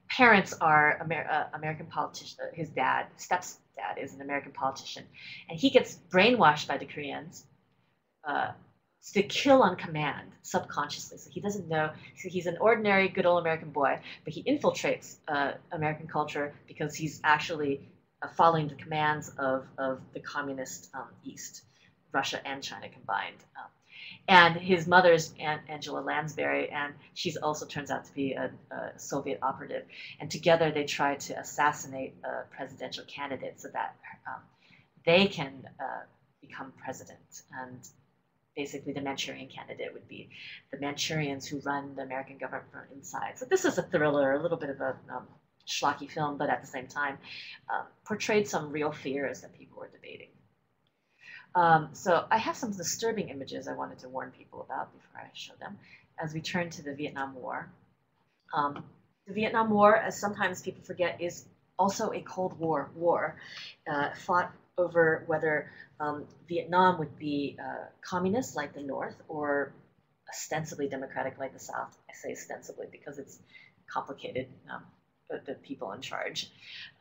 parents are Amer- uh, American politician. Uh, his dad, stepdad, is an American politician, and he gets brainwashed by the Koreans uh, to kill on command subconsciously. So he doesn't know. So he's an ordinary, good old American boy, but he infiltrates uh, American culture because he's actually uh, following the commands of, of the communist um, East, Russia and China combined. Um, and his mother's Aunt Angela Lansbury, and she's also turns out to be a, a Soviet operative. And together they try to assassinate a presidential candidate so that um, they can uh, become president. And basically the Manchurian candidate would be the Manchurians who run the American government from inside. So this is a thriller, a little bit of a um, schlocky film, but at the same time um, portrayed some real fears that people were debating. Um, so I have some disturbing images I wanted to warn people about before I show them as we turn to the Vietnam War. Um, the Vietnam War, as sometimes people forget, is also a Cold War war uh, fought over whether um, Vietnam would be uh, communist like the North or ostensibly democratic like the South. I say ostensibly because it's complicated, um, the, people in charge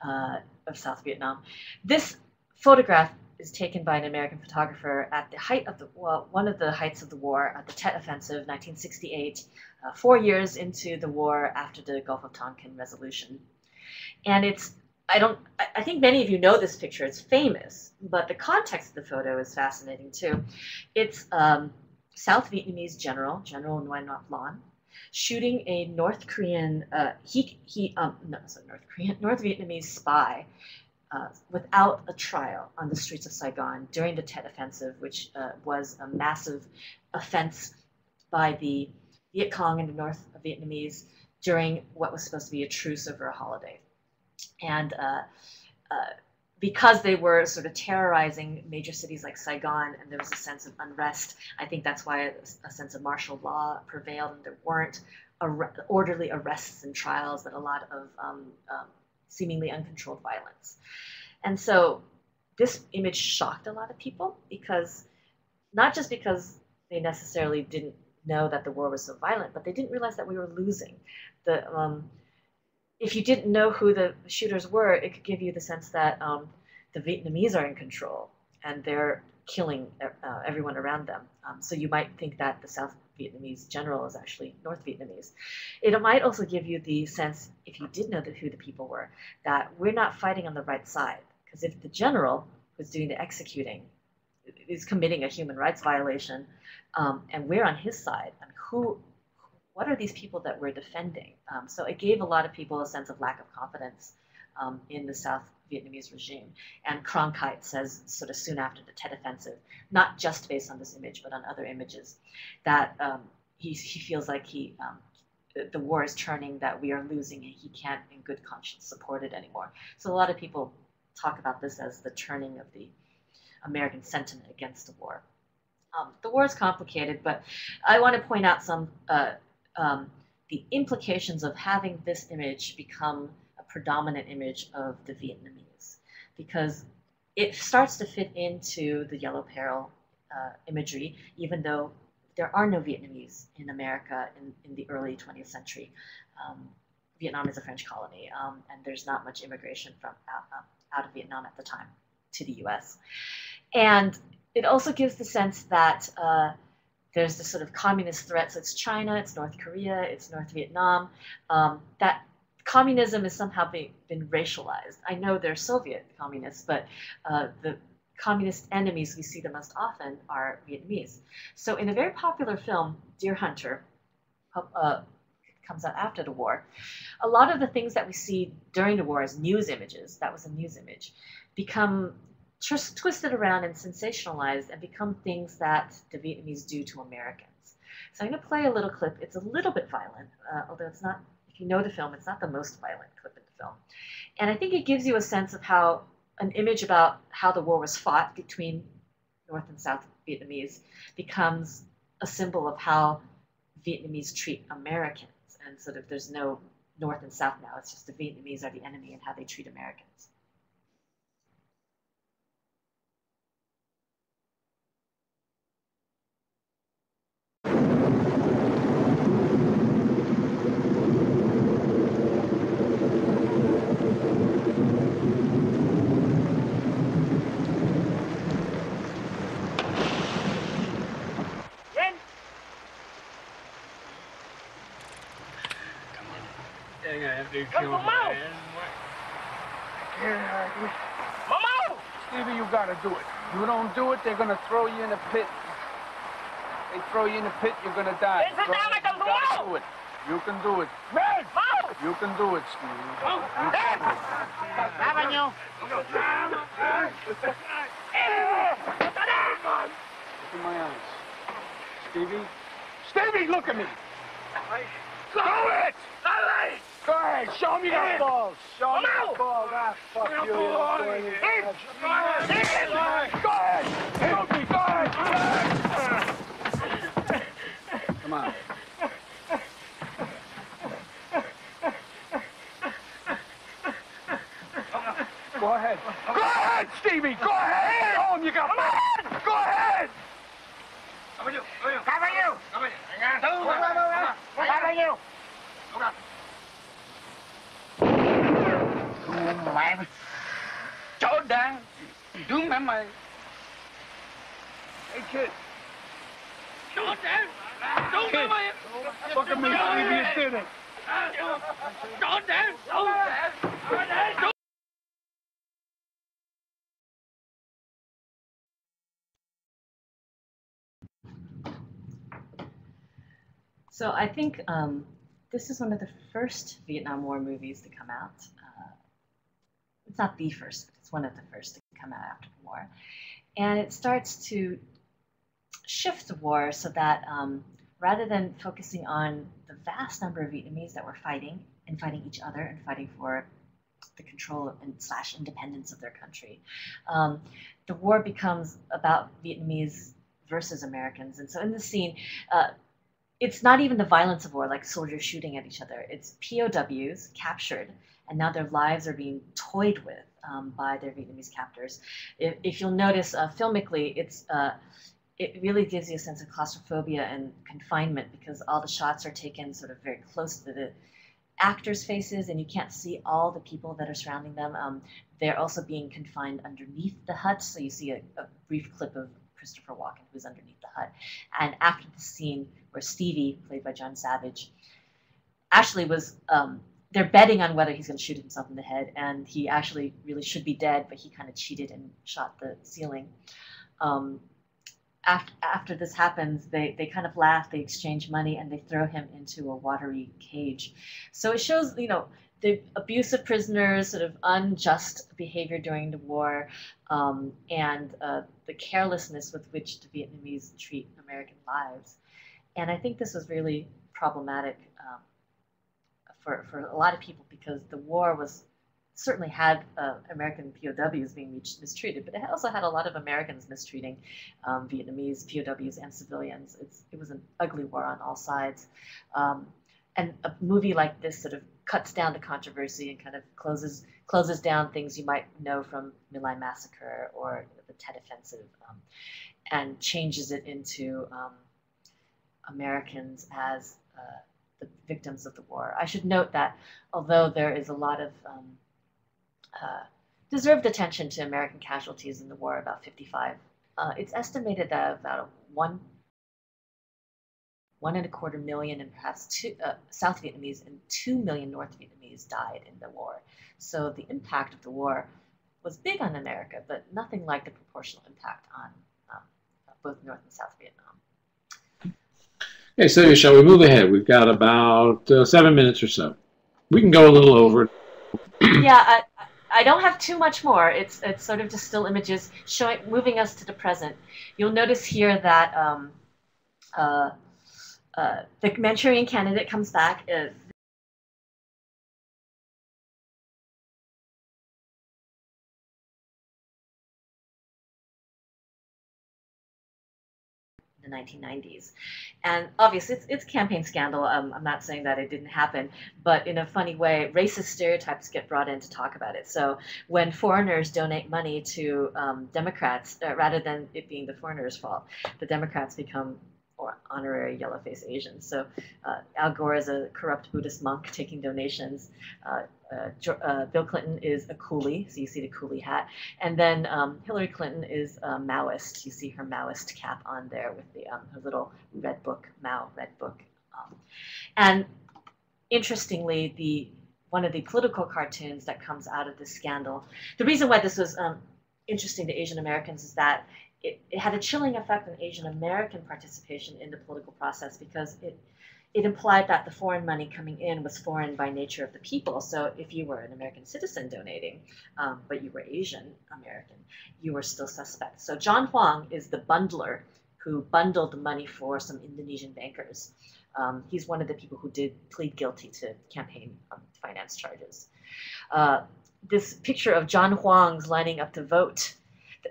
uh, of South Vietnam. This photograph is taken by an American photographer at the height of the well, one of the heights of the war at the Tet Offensive, 1968, uh, four years into the war after the Gulf of Tonkin resolution. And it's I don't I- think many of you know this picture. It's famous, but the context of the photo is fascinating too. It's um, South Vietnamese general, General Nguyen Ngoc Loan, shooting a North Korean uh, he he um no North Korean North Vietnamese spy uh, without a trial on the streets of Saigon during the Tet Offensive, which uh, was a massive offense by the Viet Cong and the North Vietnamese during what was supposed to be a truce over a holiday. And uh, uh, because they were sort of terrorizing major cities like Saigon, and there was a sense of unrest, I think that's why a, sense of martial law prevailed, and there weren't ar- orderly arrests and trials, but a lot of um, um, seemingly uncontrolled violence. And so this image shocked a lot of people because not just because they necessarily didn't know that the war was so violent, but they didn't realize that we were losing. The um, if you didn't know who the shooters were, it could give you the sense that um, the Vietnamese are in control and they're killing uh, everyone around them. Um, so you might think that the South Vietnamese general is actually North Vietnamese. It might also give you the sense, if you did know the, who the people were, that we're not fighting on the right side. Because if the general who's doing the executing is committing a human rights violation, um, and we're on his side, and who, what are these people that we're defending? Um, so it gave a lot of people a sense of lack of confidence um, in the South Vietnamese regime. And Cronkite says, sort of soon after the Tet Offensive, not just based on this image, but on other images, that um, he, he feels like he um, the, war is turning, that we are losing, and he can't, in good conscience, support it anymore. So a lot of people talk about this as the turning of the American sentiment against the war. Um, the war is complicated, but I want to point out some uh, um, the implications of having this image become a predominant image of the Vietnamese, because it starts to fit into the yellow peril uh, imagery, even though there are no Vietnamese in America in, in the early 20th century. Um, Vietnam is a French colony, um, and there's not much immigration from out, um, out of Vietnam at the time to the U.S. And it also gives the sense that uh, there's this sort of communist threat. So it's China, it's North Korea, it's North Vietnam. Um, that communism has somehow be, been racialized. I know they're Soviet communists, but uh, the communist enemies we see the most often are Vietnamese. So in a very popular film, Deer Hunter, uh, comes out after the war, a lot of the things that we see during the war as news images, that was a news image, become twisted around and sensationalized and become things that the Vietnamese do to Americans. So I'm going to play a little clip. It's a little bit violent, uh, although it's not, if you know the film, it's not the most violent clip in the film. And I think it gives you a sense of how an image about how the war was fought between North and South Vietnamese becomes a symbol of how Vietnamese treat Americans. And sort of there's no North and South now, it's just the Vietnamese are the enemy and how they treat Americans. They're gonna have to Come kill on, my Mo. ass. Mama! Stevie, you gotta do it. You don't do it, they're gonna throw you in a pit. They throw you in a pit, you're gonna die. Then sit Go like a you gotta fool. do it. You can do it. Red! Mo! You can do it, Stevie. Oh, You Dad! can do it. Haven't you? Look in my eyes. Stevie? Stevie, look at me! Do it! Go ahead, show me Yeah. the balls. Show me Come the balls. Ah, fuck you. You're not doing Go ahead. Go ahead. Shoot. Go ahead. Come on. Go ahead. Go ahead, Stevie. Go ahead. Oh, you got man. Go ahead. Cover you! Cover you! Cover you! Mẹ Chó đáng. Đúng lắm mày. Hey kid. Don't dance! Don't Kid. mày! Fucking me sleepy as dinner. Don't dance! Don't dance! Don't! So I think um, this is one of the first Vietnam War movies to come out. It's not the first, but it's one of the first to come out after the war. And it starts to shift the war so that um, rather than focusing on the vast number of Vietnamese that were fighting and fighting each other and fighting for the control and slash independence of their country, um, the war becomes about Vietnamese versus Americans. And so in this scene, uh, it's not even the violence of war, like soldiers shooting at each other. It's POWs captured, and now their lives are being toyed with um, by their Vietnamese captors. If, if you'll notice, uh, filmically, it's uh, it really gives you a sense of claustrophobia and confinement because all the shots are taken sort of very close to the actors' faces, and you can't see all the people that are surrounding them. Um, they're also being confined underneath the hut, so you see a, a brief clip of Christopher Walken, who's underneath the hut. And after the scene where Stevie, played by John Savage, actually was, um, they're betting on whether he's going to shoot himself in the head, and he actually really should be dead, but he kind of cheated and shot the ceiling. Um, after, after this happens, they, they kind of laugh, they exchange money, and they throw him into a watery cage. So it shows, you know, the abuse of prisoners, sort of unjust behavior during the war, um, and uh, the carelessness with which the Vietnamese treat American lives. And I think this was really problematic um, for, for a lot of people because the war was certainly had uh, American POWs being mistreated, but it also had a lot of Americans mistreating um, Vietnamese POWs and civilians. It's, it was an ugly war on all sides. Um, and a movie like this sort of cuts down the controversy and kind of closes closes down things you might know from My Lai Massacre or the Tet Offensive, um, and changes it into um, Americans as uh, the victims of the war. I should note that although there is a lot of um, uh, deserved attention to American casualties in the war, about 55, uh, it's estimated that about one one and a quarter million and perhaps two uh, South Vietnamese and two million North Vietnamese died in the war. So the impact of the war was big on America, but nothing like the proportional impact on um, both North and South Vietnam. Okay, so shall we move ahead? We've got about uh, seven minutes or so. We can go a little over. yeah, I, I don't have too much more. It's it's sort of just still images showing, moving us to the present. You'll notice here that um, uh, uh, the Manchurian candidate comes back. Uh, the 1990s. And obviously, it's, it's campaign scandal. Um, I'm not saying that it didn't happen, but in a funny way, racist stereotypes get brought in to talk about it. So when foreigners donate money to um, Democrats, uh, rather than it being the foreigners' fault, the Democrats become or honorary yellow-faced Asians. So uh, Al Gore is a corrupt Buddhist monk taking donations. Uh, uh, uh, Bill Clinton is a coolie, so you see the coolie hat. And then um, Hillary Clinton is a Maoist. You see her Maoist cap on there with the um, her little red book, Mao red book. Um, and interestingly, the one of the political cartoons that comes out of this scandal. The reason why this was um, interesting to Asian Americans is that it, it had a chilling effect on Asian American participation in the political process because it it implied that the foreign money coming in was foreign by nature of the people. So if you were an American citizen donating, um, but you were Asian American, you were still suspect. So John Huang is the bundler who bundled the money for some Indonesian bankers. Um, he's one of the people who did plead guilty to campaign um, finance charges. Uh, this picture of John Huang's lining up to vote,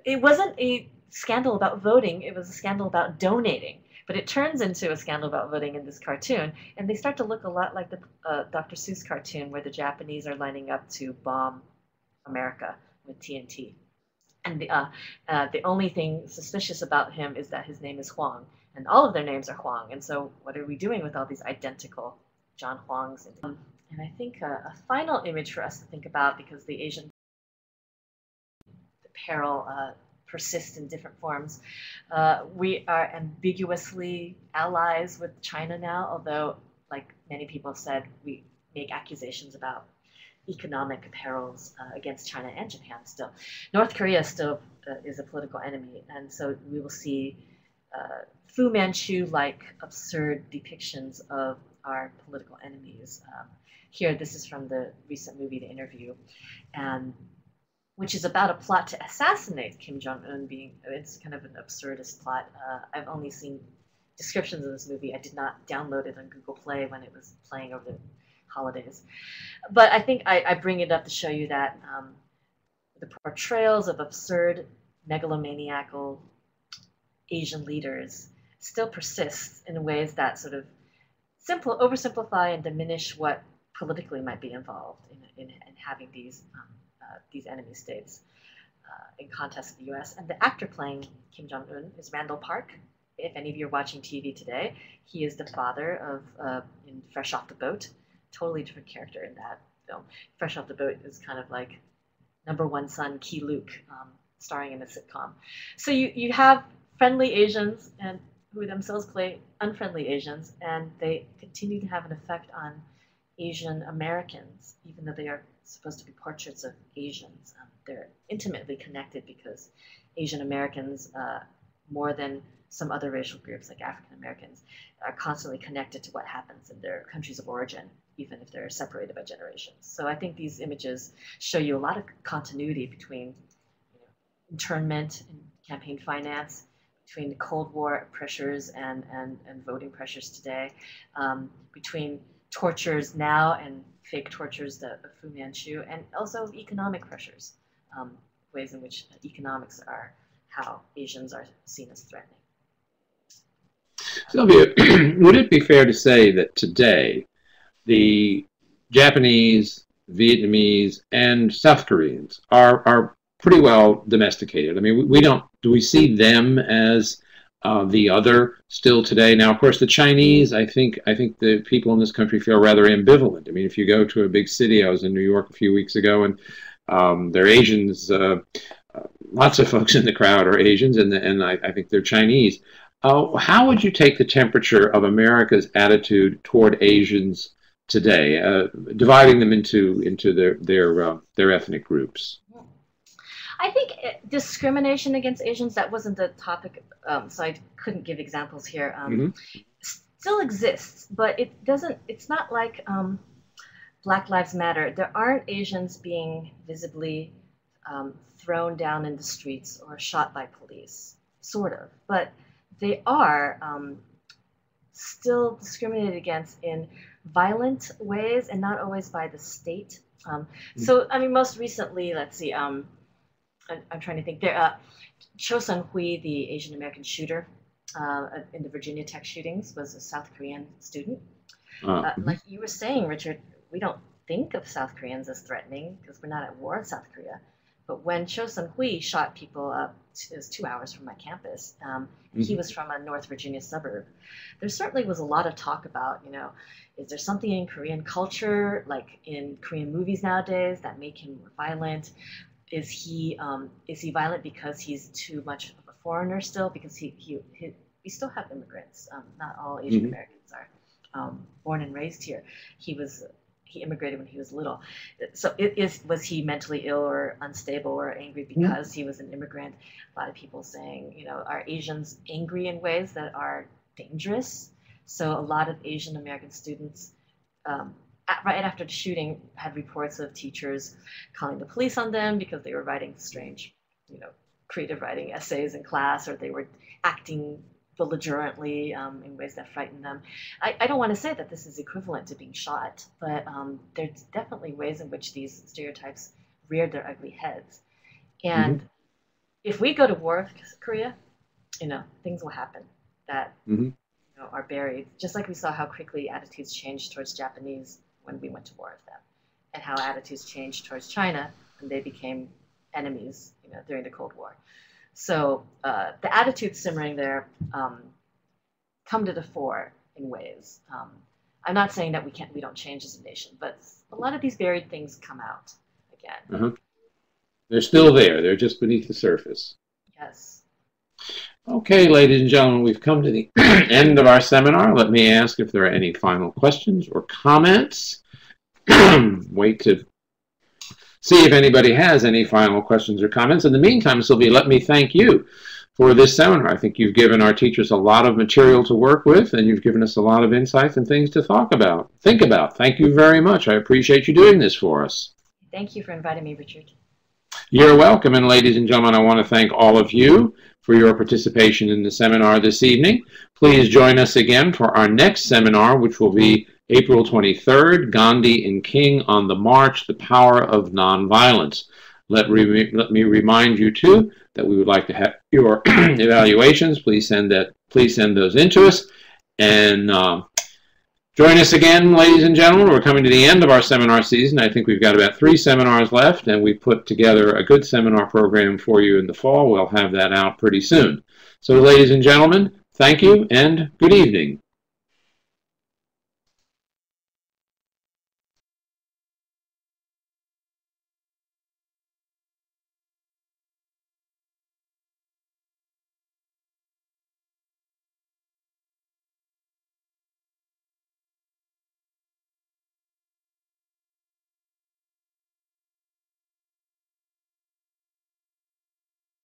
it wasn't a scandal about voting, it was a scandal about donating. But it turns into a scandal about voting in this cartoon, and they start to look a lot like the uh, Dr. Seuss cartoon where the Japanese are lining up to bomb America with TNT. And the, uh, uh, the only thing suspicious about him is that his name is Huang, and all of their names are Huang. And so, what are we doing with all these identical John Huangs? Um, and I think a, a final image for us to think about, because the Asian peril persists in different forms. Uh, we are ambiguously allies with China now, although, like many people said, we make accusations about economic perils uh, against China and Japan still. North Korea still uh, is a political enemy, and so we will see uh, Fu Manchu like absurd depictions of our political enemies. Um, here, this is from the recent movie, The Interview, and which is about a plot to assassinate Kim Jong Un. Being it's kind of an absurdist plot. Uh, I've only seen descriptions of this movie. I did not download it on Google Play when it was playing over the holidays. But I think I, I bring it up to show you that um, the portrayals of absurd, megalomaniacal Asian leaders still persist in ways that sort of simple, oversimplify and diminish what politically might be involved in, in, in having these um, these enemy states uh, in contest with the U.S. And the actor playing Kim Jong Un is Randall Park. If any of you are watching TV today, he is the father of uh, in Fresh Off the Boat, totally different character in that film. Fresh Off the Boat is kind of like number one son Keye Luke, um, starring in a sitcom. So you you have friendly Asians and who themselves play unfriendly Asians, and they continue to have an effect on Asian Americans, even though they are supposed to be portraits of Asians. Um, they're intimately connected because Asian Americans, uh, more than some other racial groups like African Americans, are constantly connected to what happens in their countries of origin even if they're separated by generations. So I think these images show you a lot of continuity between you know, internment and campaign finance, between the Cold War pressures and, and, and voting pressures today, um, between tortures now and fake tortures the, Fu Manchu, and also economic pressures, um, ways in which economics are how Asians are seen as threatening. Sylvia, would it be fair to say that today the Japanese, Vietnamese, and South Koreans are, are pretty well domesticated. I mean, we, we don't, do we see them as uh, the other still today? Now, of course, the Chinese, I think, I think the people in this country feel rather ambivalent. I mean, if you go to a big city, I was in New York a few weeks ago, and um, they're Asians. Uh, uh, lots of folks in the crowd are Asians, and, the, and I, I think they're Chinese. Uh, how would you take the temperature of America's attitude toward Asians today, uh, dividing them into into their their uh, their ethnic groups? I think discrimination against Asians that wasn't the topic, um, so I couldn't give examples here. Um, mm-hmm. Still exists, but it doesn't. It's not like um, Black Lives Matter. There aren't Asians being visibly um, thrown down in the streets or shot by police, sort of, but they are um, still discriminated against in violent ways and not always by the state. Um, mm. so, I mean, most recently, let's see, I, am trying to think. There, uh, Cho Seung Hui, the Asian American shooter uh, in the Virginia Tech shootings, was a South Korean student. Uh, uh mm-hmm. like you were saying, Richard, we don't think of South Koreans as threatening because we're not at war with South Korea. But when Cho Seung Hui shot people up, it was two hours from my campus. Um, mm-hmm. He was from a North Virginia suburb. There certainly was a lot of talk about, you know, is there something in Korean culture, like in Korean movies nowadays, that make him more violent? Is he um, is he violent because he's too much of a foreigner still? Because he he, he we still have immigrants. Um, not all Asian mm-hmm. Americans are um, born and raised here. He was he immigrated when he was little. So it is was he mentally ill or unstable or angry because mm-hmm. he was an immigrant? A lot of people saying, you know, are Asians angry in ways that are dangerous? So a lot of Asian American students, um, right after the shooting, had reports of teachers calling the police on them because they were writing strange, you know, creative writing essays in class, or they were acting belligerently um, in ways that frighten them. I, I, don't want to say that this is equivalent to being shot, but um, there's definitely ways in which these stereotypes reared their ugly heads. And mm-hmm. if we go to war with Korea, you know, things will happen that mm-hmm. you know, are buried, just like we saw how quickly attitudes changed towards Japanese when we went to war with them, and how attitudes changed towards China when they became enemies, you know, during the Cold War. So uh, the attitudes simmering there um, come to the fore in ways. Um, I'm not saying that we can't, we don't change as a nation, but a lot of these buried things come out again. Mm-hmm. They're still there. They're just beneath the surface. Yes. Okay, ladies and gentlemen, we've come to the end of our seminar. Let me ask if there are any final questions or comments. Wait to see if anybody has any final questions or comments. In the meantime, Sylvia, let me thank you for this seminar. I think you've given our teachers a lot of material to work with, and you've given us a lot of insights and things to talk about, think about. Thank you very much. I appreciate you doing this for us. Thank you for inviting me, Richard. You're welcome. And ladies and gentlemen, I want to thank all of you for your participation in the seminar this evening. Please join us again for our next seminar, which will be April 23rd, Gandhi and King on the March, The Power of Nonviolence. Let, re let me remind you, too, that we would like to have your evaluations. Please send that. Please send those in to us. And uh, join us again, ladies and gentlemen. We're coming to the end of our seminar season. I think we've got about three seminars left, and we put together a good seminar program for you in the fall. We'll have that out pretty soon. So, ladies and gentlemen, thank you and good evening.